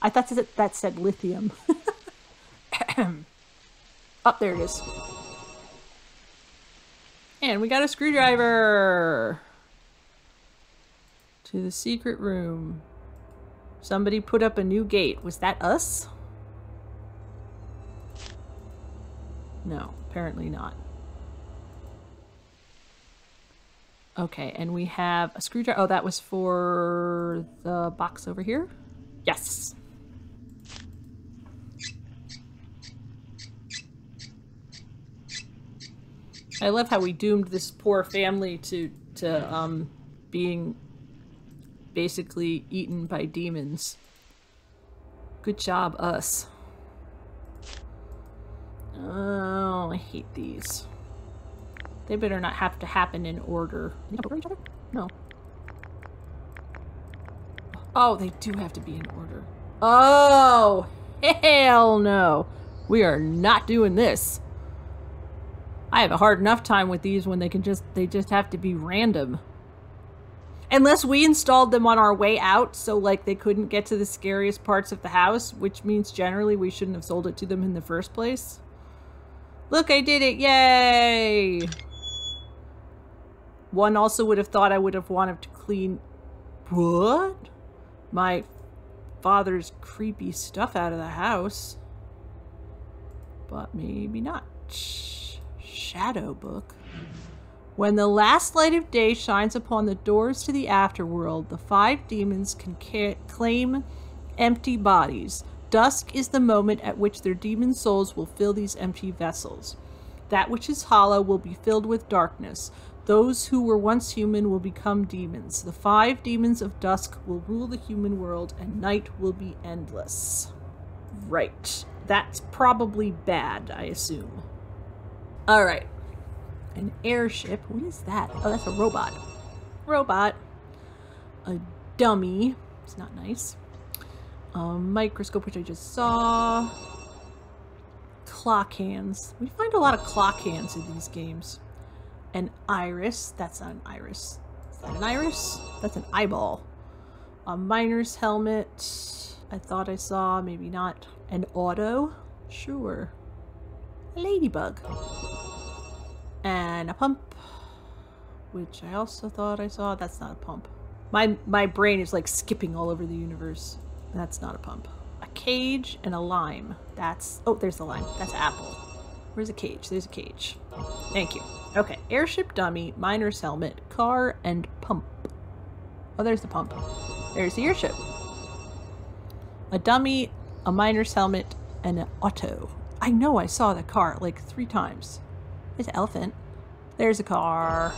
[SPEAKER 1] I thought that, that said lithium. Up oh, there it is. And we got a screwdriver! To the secret room. Somebody put up a new gate. Was that us? No, apparently not. Okay, and we have a screwdriver. Oh, that was for the box over here? Yes. I love how we doomed this poor family to to um being basically eaten by demons. Good job, us. Oh, I hate these. They better not have to happen in order. each other? No. Oh, they do have to be in order. Oh, hell no. We are not doing this. I have a hard enough time with these when they can just, they just have to be random. Unless we installed them on our way out, so like they couldn't get to the scariest parts of the house, which means generally we shouldn't have sold it to them in the first place. Look, I did it! Yay! One also would have thought I would have wanted to clean... What? My father's creepy stuff out of the house. But maybe not. Shadow Book. When the last light of day shines upon the doors to the afterworld, the five demons can claim empty bodies. Dusk is the moment at which their demon souls will fill these empty vessels. That which is hollow will be filled with darkness. Those who were once human will become demons. The five demons of dusk will rule the human world, and night will be endless. Right. That's probably bad, I assume. Alright. An airship. What is that? Oh, that's a robot. Robot. A dummy. It's not nice. A microscope, which I just saw. Clock hands. We find a lot of clock hands in these games. An iris. That's not an iris. Is that an iris? That's an eyeball. A miner's helmet. I thought I saw. Maybe not. An auto. Sure. A ladybug and a pump, which I also thought I saw. That's not a pump. My, my brain is like skipping all over the universe. That's not a pump. A cage and a lime. That's, oh, there's the lime. That's apple. Where's a cage? There's a cage. Thank you. Okay, airship dummy, miner's helmet, car, and pump. Oh, there's the pump. There's the airship. A dummy, a miner's helmet, and an auto. I know I saw the car like three times. There's an elephant. There's a car.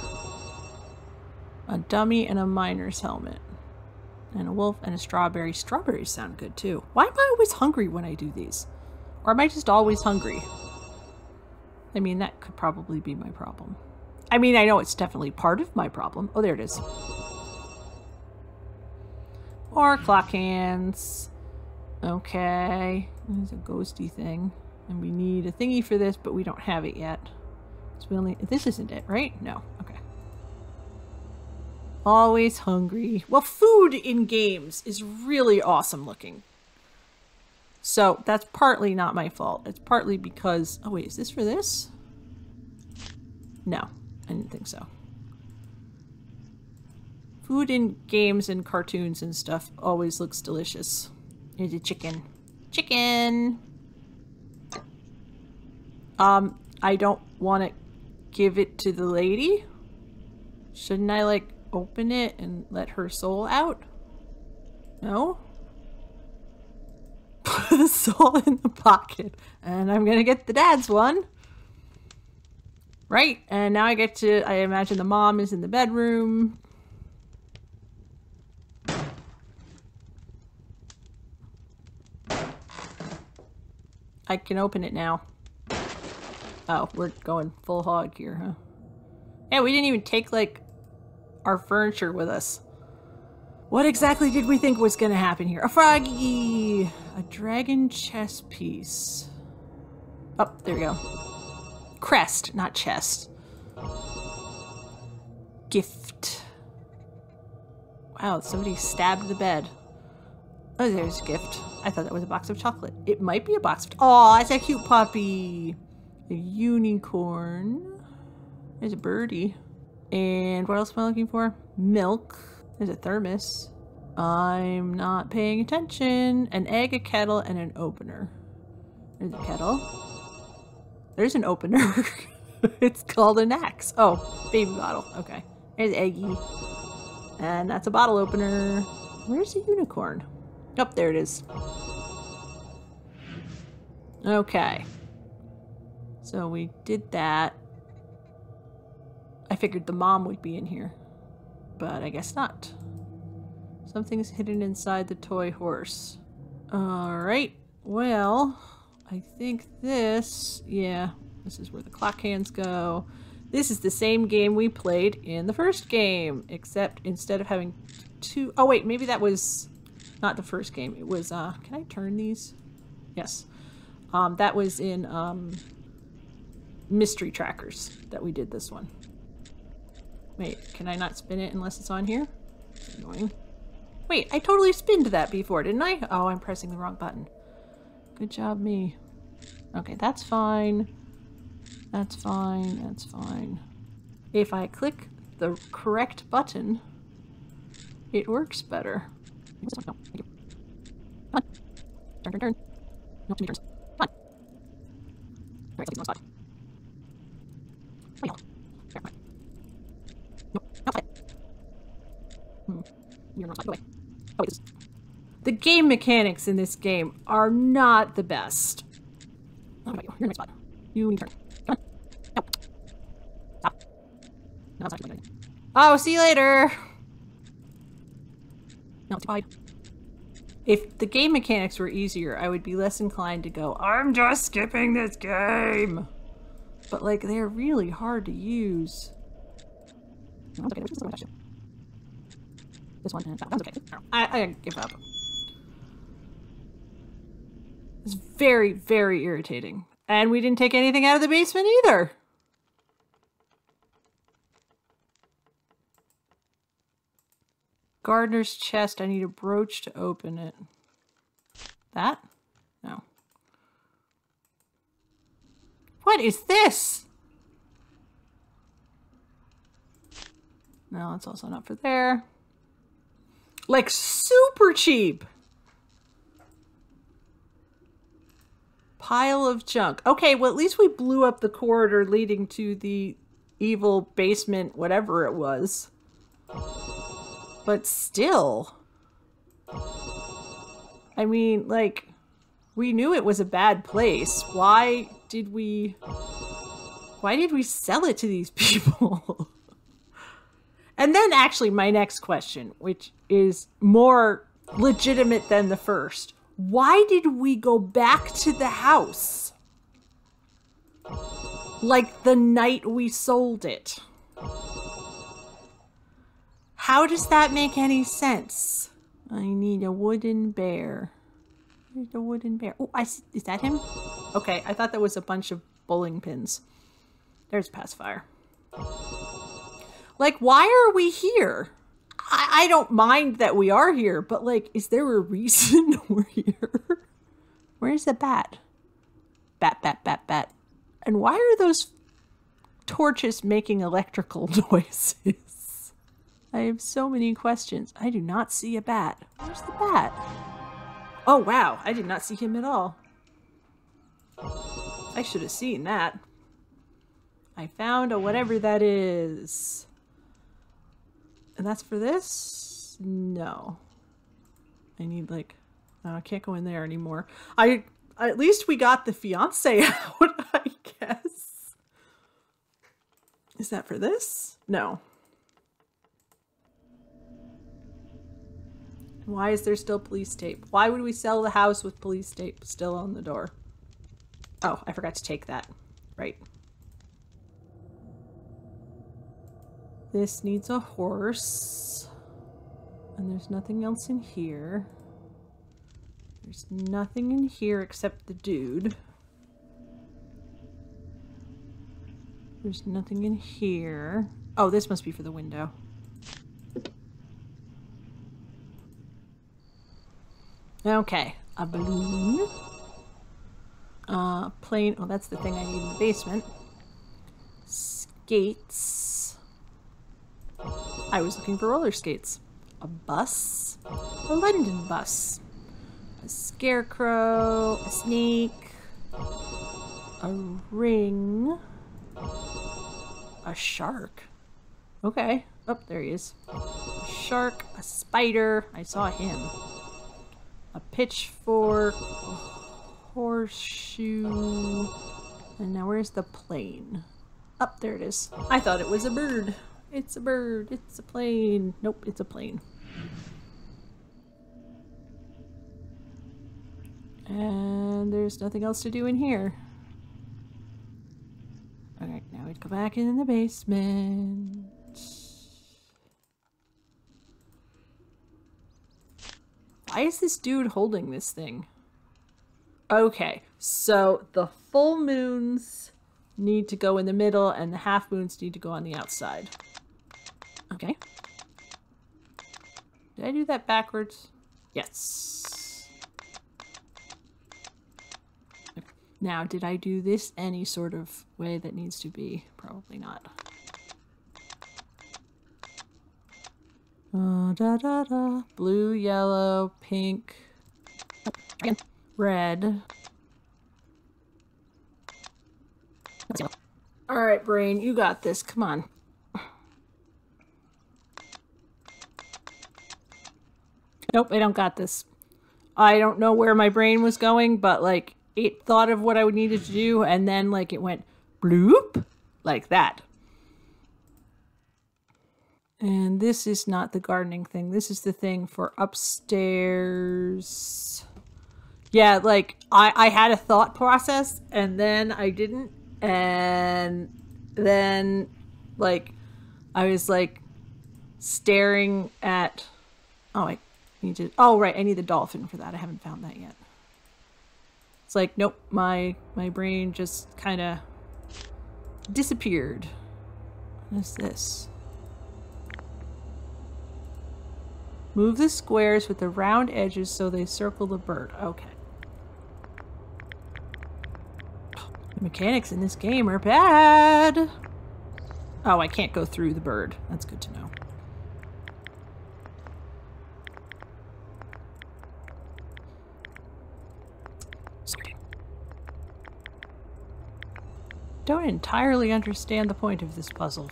[SPEAKER 1] A dummy and a miner's helmet. And a wolf and a strawberry. Strawberries sound good too. Why am I always hungry when I do these? Or am I just always hungry? I mean, that could probably be my problem. I mean, I know it's definitely part of my problem. Oh, there it is. More clock hands. Okay. There's a ghosty thing. And we need a thingy for this, but we don't have it yet. We only, this isn't it, right? No. Okay. Always hungry. Well, food in games is really awesome looking. So that's partly not my fault. It's partly because, oh wait, is this for this? No, I didn't think so. Food in games and cartoons and stuff always looks delicious. Here's a chicken. Chicken! Um, I don't want to give it to the lady? Shouldn't I, like, open it and let her soul out? No? Put the soul in the pocket. And I'm gonna get the dad's one. Right, and now I get to, I imagine the mom is in the bedroom. I can open it now. Oh, we're going full hog here, huh? Yeah, we didn't even take, like, our furniture with us. What exactly did we think was going to happen here? A froggy! A dragon chess piece. Oh, there we go. Crest, not chest. Gift. Wow, somebody stabbed the bed. Oh, there's a gift. I thought that was a box of chocolate. It might be a box of... Oh, it's a cute puppy. A unicorn. There's a birdie. And what else am I looking for? Milk. There's a thermos. I'm not paying attention. An egg, a kettle, and an opener. There's a kettle. There's an opener. it's called an axe. Oh, baby bottle. Okay. There's Eggy. And that's a bottle opener. Where's the unicorn? Oh, there it is. Okay. So we did that. I figured the mom would be in here. But I guess not. Something's hidden inside the toy horse. Alright. Well, I think this... Yeah, this is where the clock hands go. This is the same game we played in the first game, except instead of having two... Oh, wait, maybe that was not the first game. It was, uh, can I turn these? Yes. Um, that was in, um, Mystery Trackers that we did this one. Wait, can I not spin it unless it's on here? annoying. Wait, I totally spinned that before, didn't I? Oh, I'm pressing the wrong button. Good job, me. Okay, that's fine. That's fine, that's fine. If I click the correct button, it works better. Turn, turn, turn. No, turns. Come on spot. The game mechanics in this game are not the best. Oh, see you later! If the game mechanics were easier, I would be less inclined to go, I'm just skipping this game. But like, they're really hard to use. This one, this one that was okay. I, I give up. It's very, very irritating. And we didn't take anything out of the basement either. Gardener's chest. I need a brooch to open it. That? No. What is this? No, it's also not for there. Like super cheap. Pile of junk. Okay, well at least we blew up the corridor leading to the evil basement, whatever it was. But still. I mean, like, we knew it was a bad place. Why did we... Why did we sell it to these people? and then actually my next question, which is more legitimate than the first. Why did we go back to the house? Like the night we sold it. How does that make any sense? I need a wooden bear. A wooden bear. Oh, I see. Is that him? Okay, I thought that was a bunch of bowling pins. There's pacifier. Like, why are we here? I, I don't mind that we are here, but like, is there a reason we're here? Where's the bat? Bat, bat, bat, bat. And why are those torches making electrical noises? I have so many questions. I do not see a bat. Where's the bat? Oh, wow. I did not see him at all. I should have seen that. I found a whatever that is. And that's for this? No. I need like... I can't go in there anymore. I... At least we got the fiance out, I guess. Is that for this? No. Why is there still police tape? Why would we sell the house with police tape still on the door? Oh, I forgot to take that. Right. This needs a horse. And there's nothing else in here. There's nothing in here except the dude. There's nothing in here. Oh, this must be for the window. Okay, a balloon. Uh, plane. Oh, that's the thing I need in the basement. Skates. I was looking for roller skates. A bus. A London bus. A scarecrow. A snake. A ring. A shark. Okay. Oh, there he is. A shark. A spider. I saw him. A pitchfork. A horseshoe. And now where's the plane? Up oh, there it is. I thought it was a bird. It's a bird. It's a plane. Nope, it's a plane. And there's nothing else to do in here. Alright, now we'd go back in the basement. Why is this dude holding this thing? Okay, so the full moons need to go in the middle and the half moons need to go on the outside. Okay. Did I do that backwards? Yes. Now, did I do this any sort of way that needs to be? Probably not. Uh, da da da. Blue, yellow, pink, red. Alright, brain, you got this. Come on. Nope, I don't got this. I don't know where my brain was going, but like it thought of what I would needed to do and then like it went bloop like that. And this is not the gardening thing. This is the thing for upstairs. Yeah, like I, I had a thought process and then I didn't. And then like I was like staring at oh I need to oh right, I need the dolphin for that. I haven't found that yet. It's like nope, my my brain just kinda disappeared. What is this? Move the squares with the round edges so they circle the bird. Okay. The mechanics in this game are bad. Oh, I can't go through the bird. That's good to know. Don't entirely understand the point of this puzzle.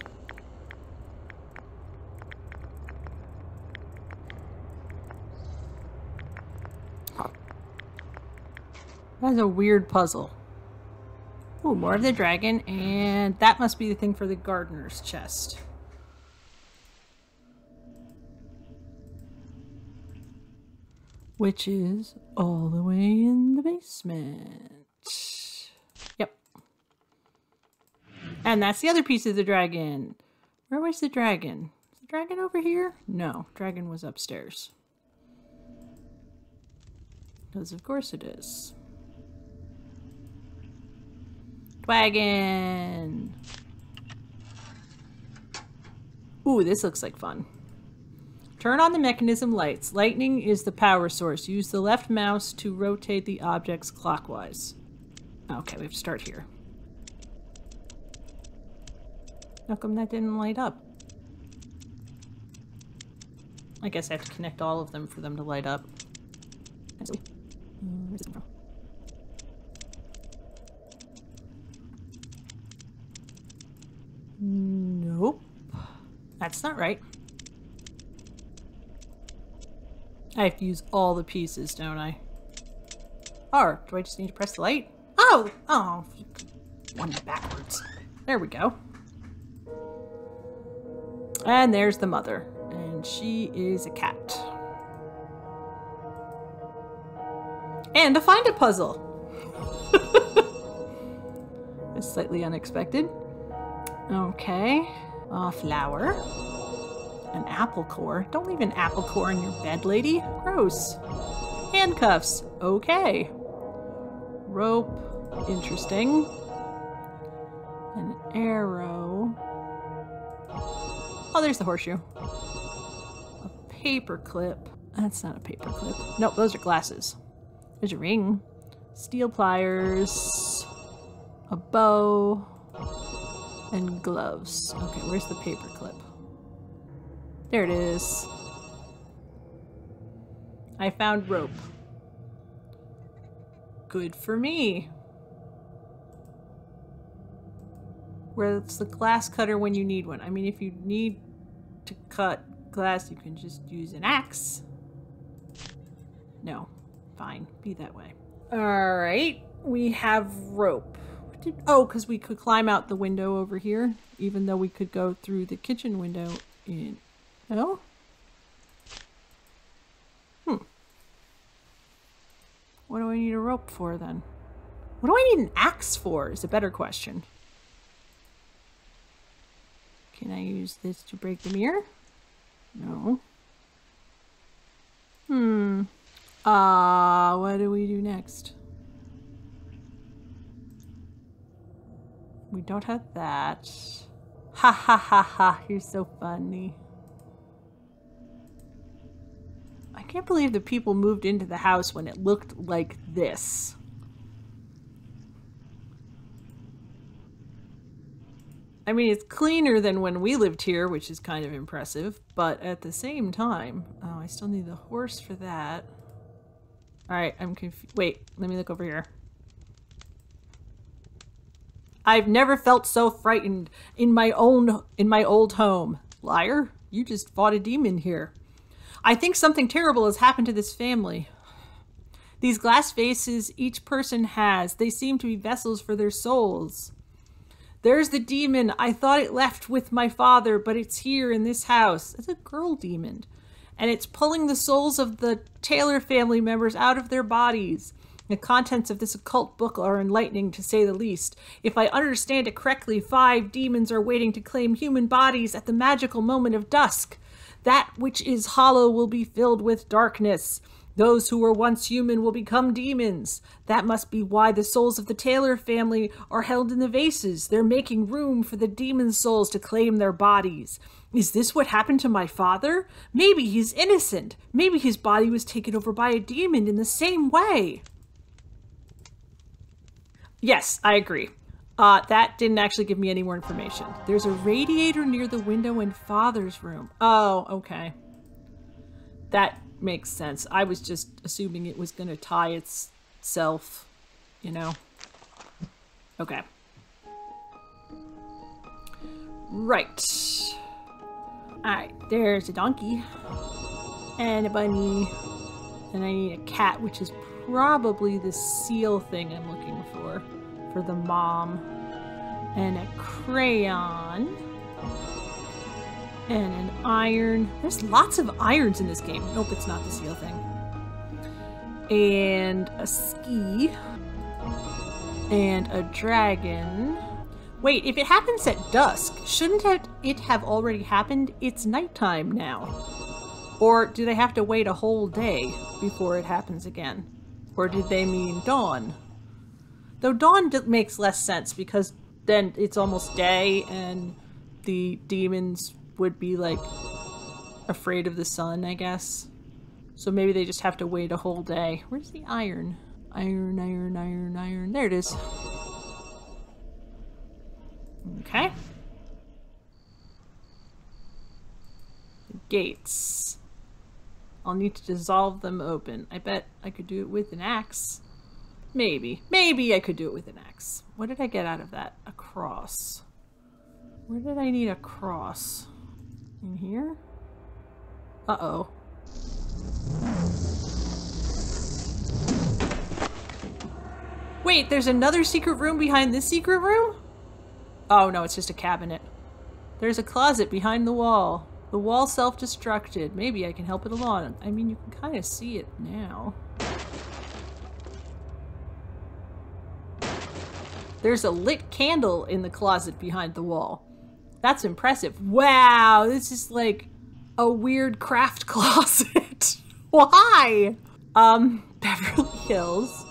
[SPEAKER 1] That's a weird puzzle. Oh, more of the dragon, and that must be the thing for the gardener's chest. Which is all the way in the basement. Yep. And that's the other piece of the dragon. Where was the dragon? Is the dragon over here? No, dragon was upstairs. Because of course it is. Wagon. Ooh, this looks like fun. Turn on the mechanism lights. Lightning is the power source. Use the left mouse to rotate the objects clockwise. Okay, we have to start here. How come that didn't light up? I guess I have to connect all of them for them to light up. Nope. That's not right. I have to use all the pieces, don't I? Or do I just need to press the light? Oh! Oh! One backwards. There we go. And there's the mother. And she is a cat. And a find a puzzle! it's slightly unexpected. Okay. Uh, a flower. An apple core. Don't leave an apple core in your bed, lady. Gross. Handcuffs. Okay. Rope. Interesting. An arrow. Oh, there's the horseshoe. A paper clip. That's not a paper clip. Nope, those are glasses. There's a ring. Steel pliers. A bow. And gloves. Okay, where's the paper clip? There it is. I found rope. Good for me. Where's the glass cutter when you need one? I mean, if you need to cut glass, you can just use an axe. No. Fine. Be that way. Alright. We have rope. Did, oh, because we could climb out the window over here, even though we could go through the kitchen window in... No? Hmm. What do I need a rope for, then? What do I need an axe for, is a better question. Can I use this to break the mirror? No. Hmm. Uh, what do we do next? We don't have that. Ha ha ha ha, you're so funny. I can't believe the people moved into the house when it looked like this. I mean, it's cleaner than when we lived here, which is kind of impressive, but at the same time... Oh, I still need the horse for that. Alright, I'm confused. Wait, let me look over here. I've never felt so frightened in my own in my old home. Liar, you just fought a demon here. I think something terrible has happened to this family. These glass faces each person has, they seem to be vessels for their souls. There's the demon. I thought it left with my father, but it's here in this house. It's a girl demon. And it's pulling the souls of the Taylor family members out of their bodies. The contents of this occult book are enlightening, to say the least. If I understand it correctly, five demons are waiting to claim human bodies at the magical moment of dusk. That which is hollow will be filled with darkness. Those who were once human will become demons. That must be why the souls of the Taylor family are held in the vases. They're making room for the demon souls to claim their bodies. Is this what happened to my father? Maybe he's innocent. Maybe his body was taken over by a demon in the same way. Yes, I agree. Uh, that didn't actually give me any more information. There's a radiator near the window in father's room. Oh, okay. That makes sense. I was just assuming it was going to tie itself, you know. Okay. Right. Alright, there's a donkey. And a bunny. And I need a cat, which is probably the seal thing I'm looking for. For the mom. And a crayon and an iron. There's lots of irons in this game. Nope, it's not the seal thing. And a ski. And a dragon. Wait, if it happens at dusk, shouldn't it have already happened? It's nighttime now. Or do they have to wait a whole day before it happens again? Or did they mean dawn? Though dawn makes less sense because then it's almost day and the demons would be like afraid of the sun, I guess. So maybe they just have to wait a whole day. Where's the iron? Iron, iron, iron, iron. There it is. Okay. Gates. I'll need to dissolve them open. I bet I could do it with an axe. Maybe. Maybe I could do it with an axe. What did I get out of that? A cross. Where did I need a cross? In here? Uh-oh. Wait, there's another secret room behind this secret room? Oh no, it's just a cabinet. There's a closet behind the wall. The wall self-destructed. Maybe I can help it along. I mean, you can kind of see it now. There's a lit candle in the closet behind the wall. That's impressive. Wow, this is like a weird craft closet. Why? Um, Beverly Hills.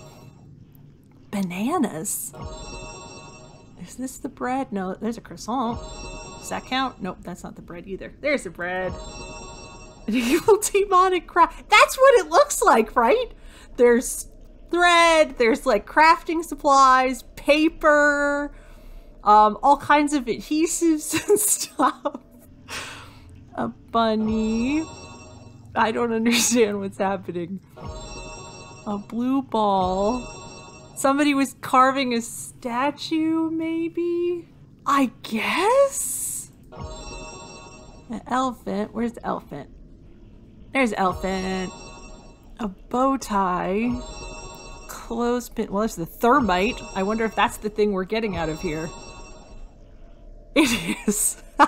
[SPEAKER 1] Bananas. Is this the bread? No, there's a croissant. Does that count? Nope, that's not the bread either. There's the bread. An evil demonic craft. That's what it looks like, right? There's thread, there's like crafting supplies, paper, um, all kinds of adhesives and stuff. A bunny. I don't understand what's happening. A blue ball. Somebody was carving a statue, maybe? I guess? An elephant. Where's the elephant? There's elephant. A bow tie. Clothespin. Well, there's the thermite. I wonder if that's the thing we're getting out of here. It is.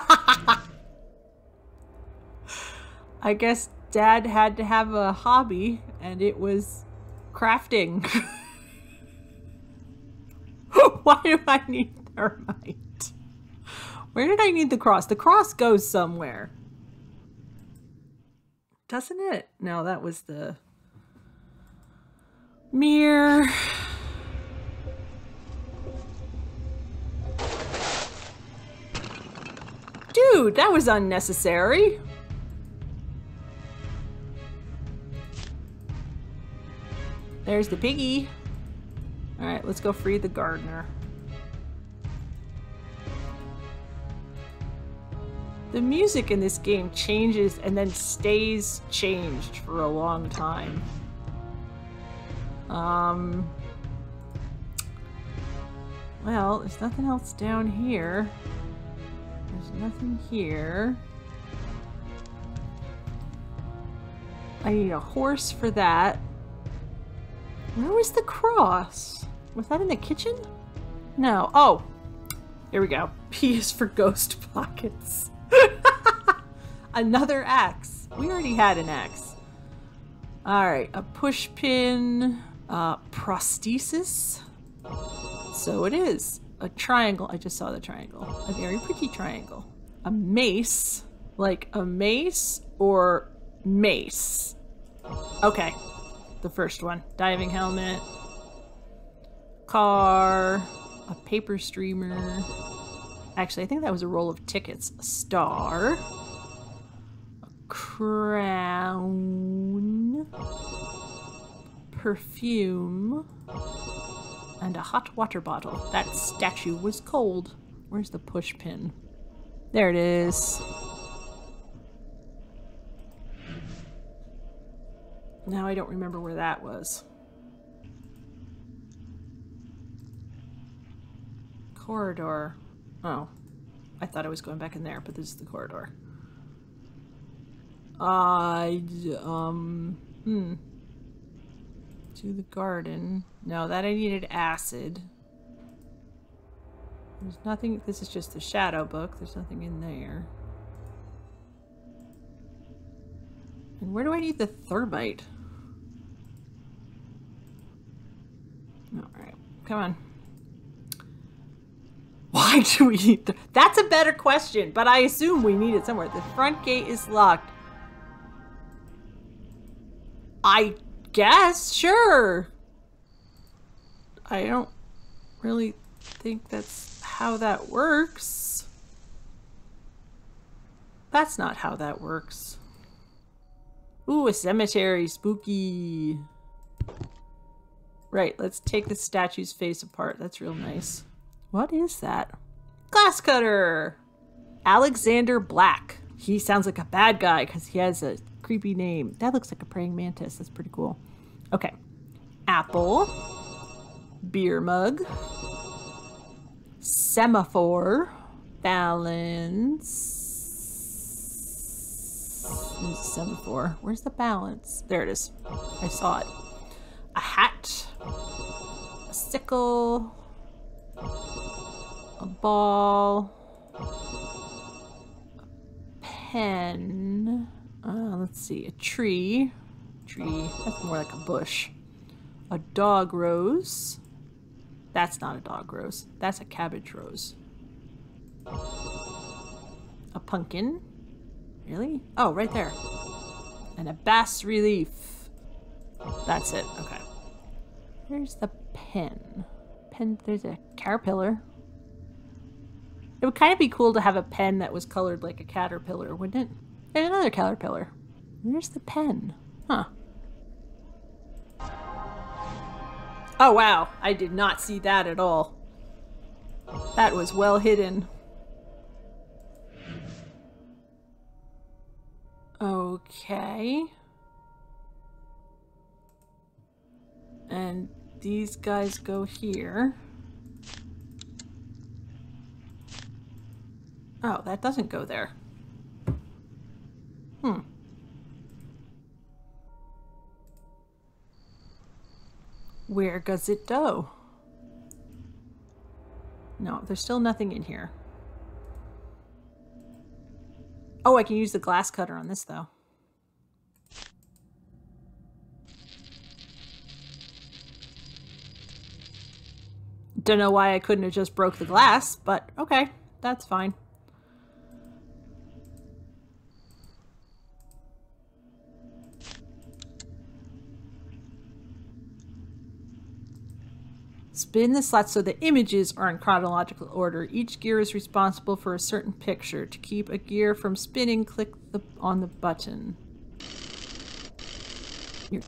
[SPEAKER 1] I guess dad had to have a hobby and it was crafting. Why do I need thermite? Where did I need the cross? The cross goes somewhere. Doesn't it? No, that was the mirror. Dude, that was unnecessary. There's the piggy. Alright, let's go free the gardener. The music in this game changes and then stays changed for a long time. Um... Well, there's nothing else down here. There's nothing here. I need a horse for that. Where was the cross? Was that in the kitchen? No. Oh, here we go. P is for ghost pockets. Another axe. We already had an axe. Alright, a push pin, uh, prosthesis. So it is. A triangle. I just saw the triangle. A very pretty triangle. A mace. Like a mace or mace. Okay the first one. Diving helmet. Car. A paper streamer. Actually, I think that was a roll of tickets. A star. A crown. Perfume. And a hot water bottle. That statue was cold. Where's the push pin? There it is. Now I don't remember where that was. Corridor. Oh. I thought I was going back in there, but this is the corridor. I, uh, um, hmm. To the garden. No, that I needed acid. There's nothing, this is just the shadow book. There's nothing in there. And where do I need the thermite? Alright, come on. Why do we need That's a better question, but I assume we need it somewhere. The front gate is locked. I guess, sure. I don't really think that's how that works. That's not how that works. Ooh, a cemetery. Spooky. Right, let's take the statue's face apart. That's real nice. What is that? Glass cutter! Alexander Black. He sounds like a bad guy because he has a creepy name. That looks like a praying mantis. That's pretty cool. Okay. Apple. Beer mug. Semaphore. Balance. Semaphore. Where's the balance? There it is. I saw it a hat, a sickle, a ball, a pen, uh, let's see, a tree, tree, that's more like a bush, a dog rose, that's not a dog rose, that's a cabbage rose. A pumpkin. Really? Oh, right there. And a bas relief. That's it. Okay. Where's the pen? Pen. There's a caterpillar. It would kind of be cool to have a pen that was colored like a caterpillar, wouldn't it? And another caterpillar. Where's the pen? Huh. Oh, wow. I did not see that at all. That was well hidden. Okay. And these guys go here. Oh, that doesn't go there. Hmm. Where does it go? No, there's still nothing in here. Oh, I can use the glass cutter on this, though. Don't know why I couldn't have just broke the glass, but okay, that's fine. Spin the slots so the images are in chronological order. Each gear is responsible for a certain picture. To keep a gear from spinning, click the, on the button. Here.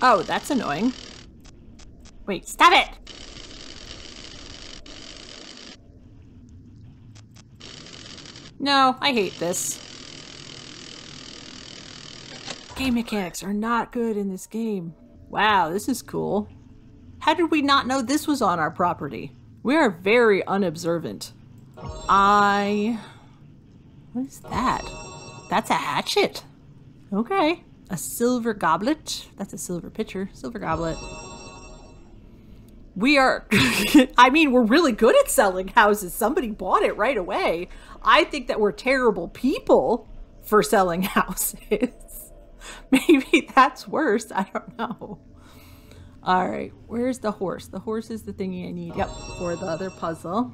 [SPEAKER 1] Oh, that's annoying. Wait, stop it! No, I hate this. Game mechanics are not good in this game. Wow, this is cool. How did we not know this was on our property? We are very unobservant. I... What is that? That's a hatchet. Okay. A silver goblet. That's a silver pitcher. Silver goblet. We are... I mean, we're really good at selling houses. Somebody bought it right away. I think that we're terrible people for selling houses. Maybe that's worse. I don't know. All right, where's the horse? The horse is the thingy I need. Yep, for the other puzzle.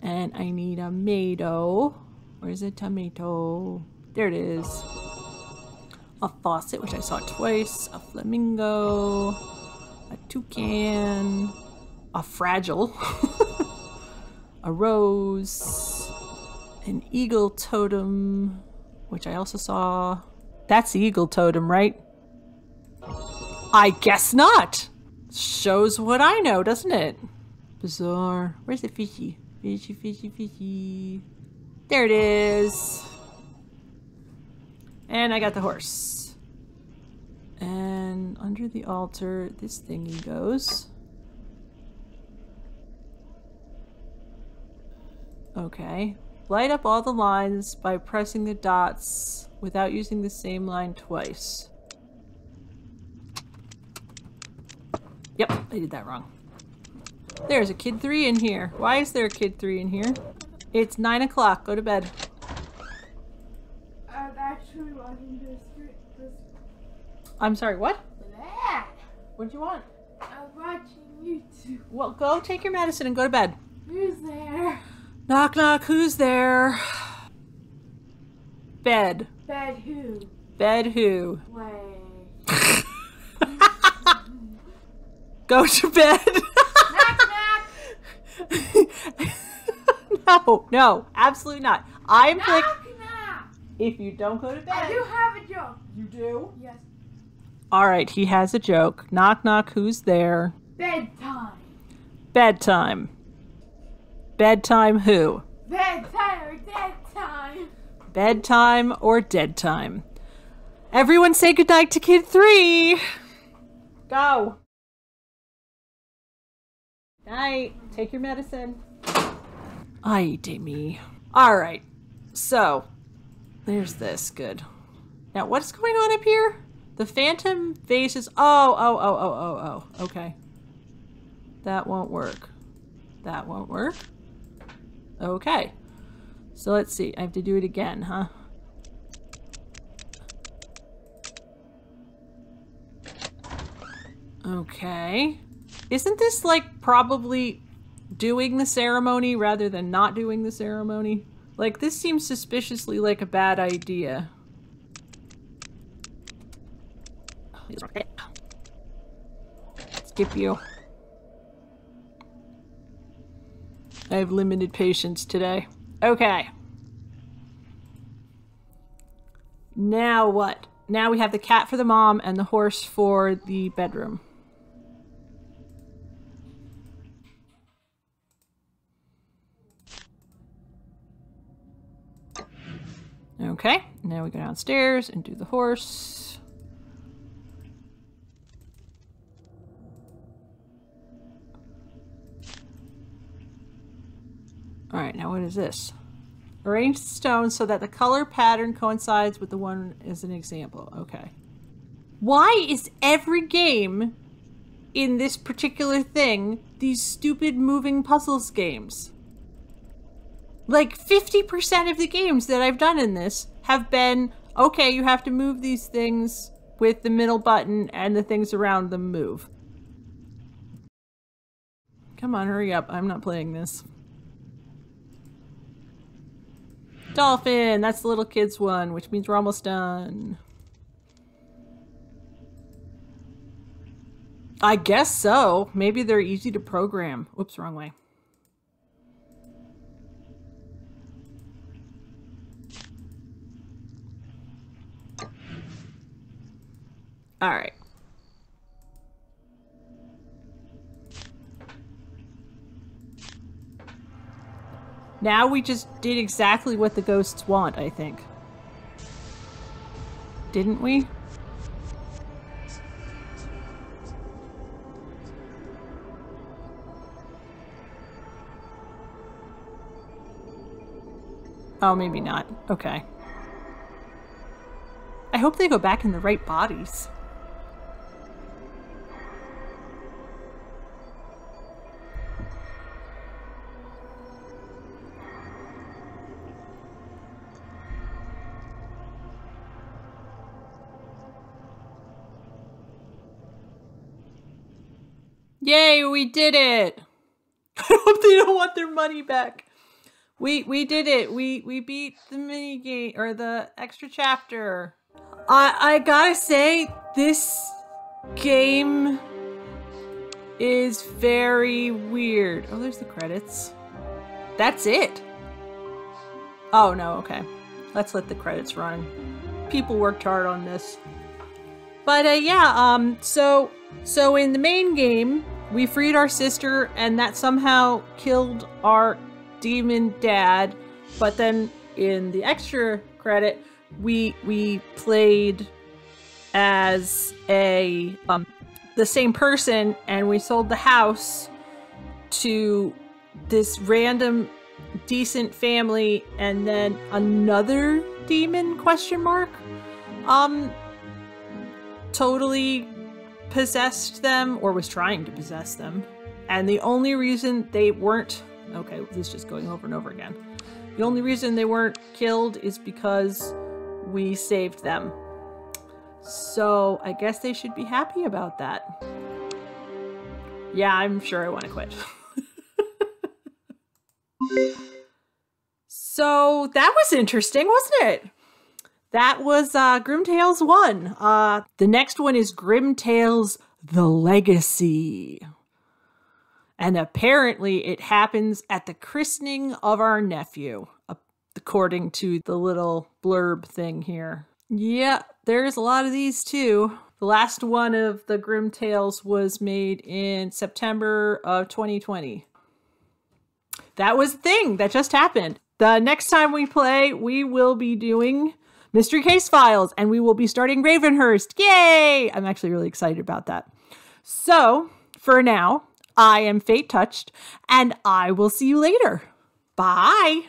[SPEAKER 1] And I need a tomato. Where's a tomato? There it is. A faucet, which I saw twice. A flamingo. A toucan. A fragile. a rose. An eagle totem, which I also saw. That's the eagle totem, right? I guess not. Shows what I know, doesn't it? Bizarre. Where's the fishy? Fishy, fishy, fishy. There it is. And I got the horse. And under the altar, this thingy goes. Okay. Light up all the lines by pressing the dots without using the same line twice. Yep, I did that wrong. There's a kid three in here. Why is there a kid three in here? It's nine o'clock. Go to bed.
[SPEAKER 2] Uh, I'm actually watching this. this
[SPEAKER 1] I'm sorry, what?
[SPEAKER 2] blah.
[SPEAKER 1] What do you want?
[SPEAKER 2] I'm watching YouTube.
[SPEAKER 1] Well, go take your medicine and go to bed.
[SPEAKER 2] Who's there?
[SPEAKER 1] Knock knock, who's there? Bed.
[SPEAKER 2] Bed who?
[SPEAKER 1] Bed who?
[SPEAKER 2] Way.
[SPEAKER 1] Go to bed.
[SPEAKER 2] knock knock.
[SPEAKER 1] no, no, absolutely not. I'm
[SPEAKER 2] knock.
[SPEAKER 1] If you don't go to
[SPEAKER 2] I
[SPEAKER 1] bed.
[SPEAKER 2] do have a joke.
[SPEAKER 1] You do?
[SPEAKER 2] Yes.
[SPEAKER 1] All right, he has a joke. Knock knock, who's there?
[SPEAKER 2] Bedtime.
[SPEAKER 1] Bedtime. Bedtime who?
[SPEAKER 2] Bedtime or dead time.
[SPEAKER 1] Bedtime or dead time? Everyone say goodnight to kid three. Go. Night. Take your medicine. Ay de me. All right. So, there's this. Good. Now, what's going on up here? The phantom faces. Oh, oh, oh, oh, oh, oh. Okay. That won't work. That won't work. Okay. So let's see. I have to do it again, huh? Okay. Isn't this like probably doing the ceremony rather than not doing the ceremony? Like, this seems suspiciously like a bad idea. Skip you. I have limited patience today. Okay. Now what? Now we have the cat for the mom and the horse for the bedroom. Okay, now we go downstairs and do the horse. Alright, now what is this? Arrange the stones so that the color pattern coincides with the one as an example. Okay. Why is every game in this particular thing these stupid moving puzzles games? Like 50% of the games that I've done in this have been okay, you have to move these things with the middle button and the things around them move. Come on, hurry up. I'm not playing this. Dolphin! That's the little kids one, which means we're almost done. I guess so. Maybe they're easy to program. Oops, wrong way. All right. Now we just did exactly what the ghosts want, I think. Didn't we? Oh, maybe not. Okay. I hope they go back in the right bodies. Yay, we did it! I hope they don't want their money back. We we did it. We we beat the mini game or the extra chapter. I I gotta say this game is very weird. Oh, there's the credits. That's it. Oh no, okay. Let's let the credits run. People worked hard on this. But uh, yeah, um, so so in the main game, we freed our sister and that somehow killed our demon dad. But then in the extra credit, we we played as a um the same person and we sold the house to this random decent family and then another demon question mark um totally possessed them or was trying to possess them. And the only reason they weren't okay, this is just going over and over again. The only reason they weren't killed is because we saved them. So I guess they should be happy about that. Yeah, I'm sure I want to quit. so that was interesting, wasn't it? That was uh, Grim Tales 1. Uh, the next one is Grim Tales The Legacy. And apparently it happens at the christening of our nephew, according to the little blurb thing here. Yeah, there's a lot of these too. The last one of the Grim Tales was made in September of 2020. That was the thing that just happened. The next time we play, we will be doing Mystery Case Files, and we will be starting Ravenhearst. Yay! I'm actually really excited about that. So, for now, I am Fate Touched, and I will see you later. Bye!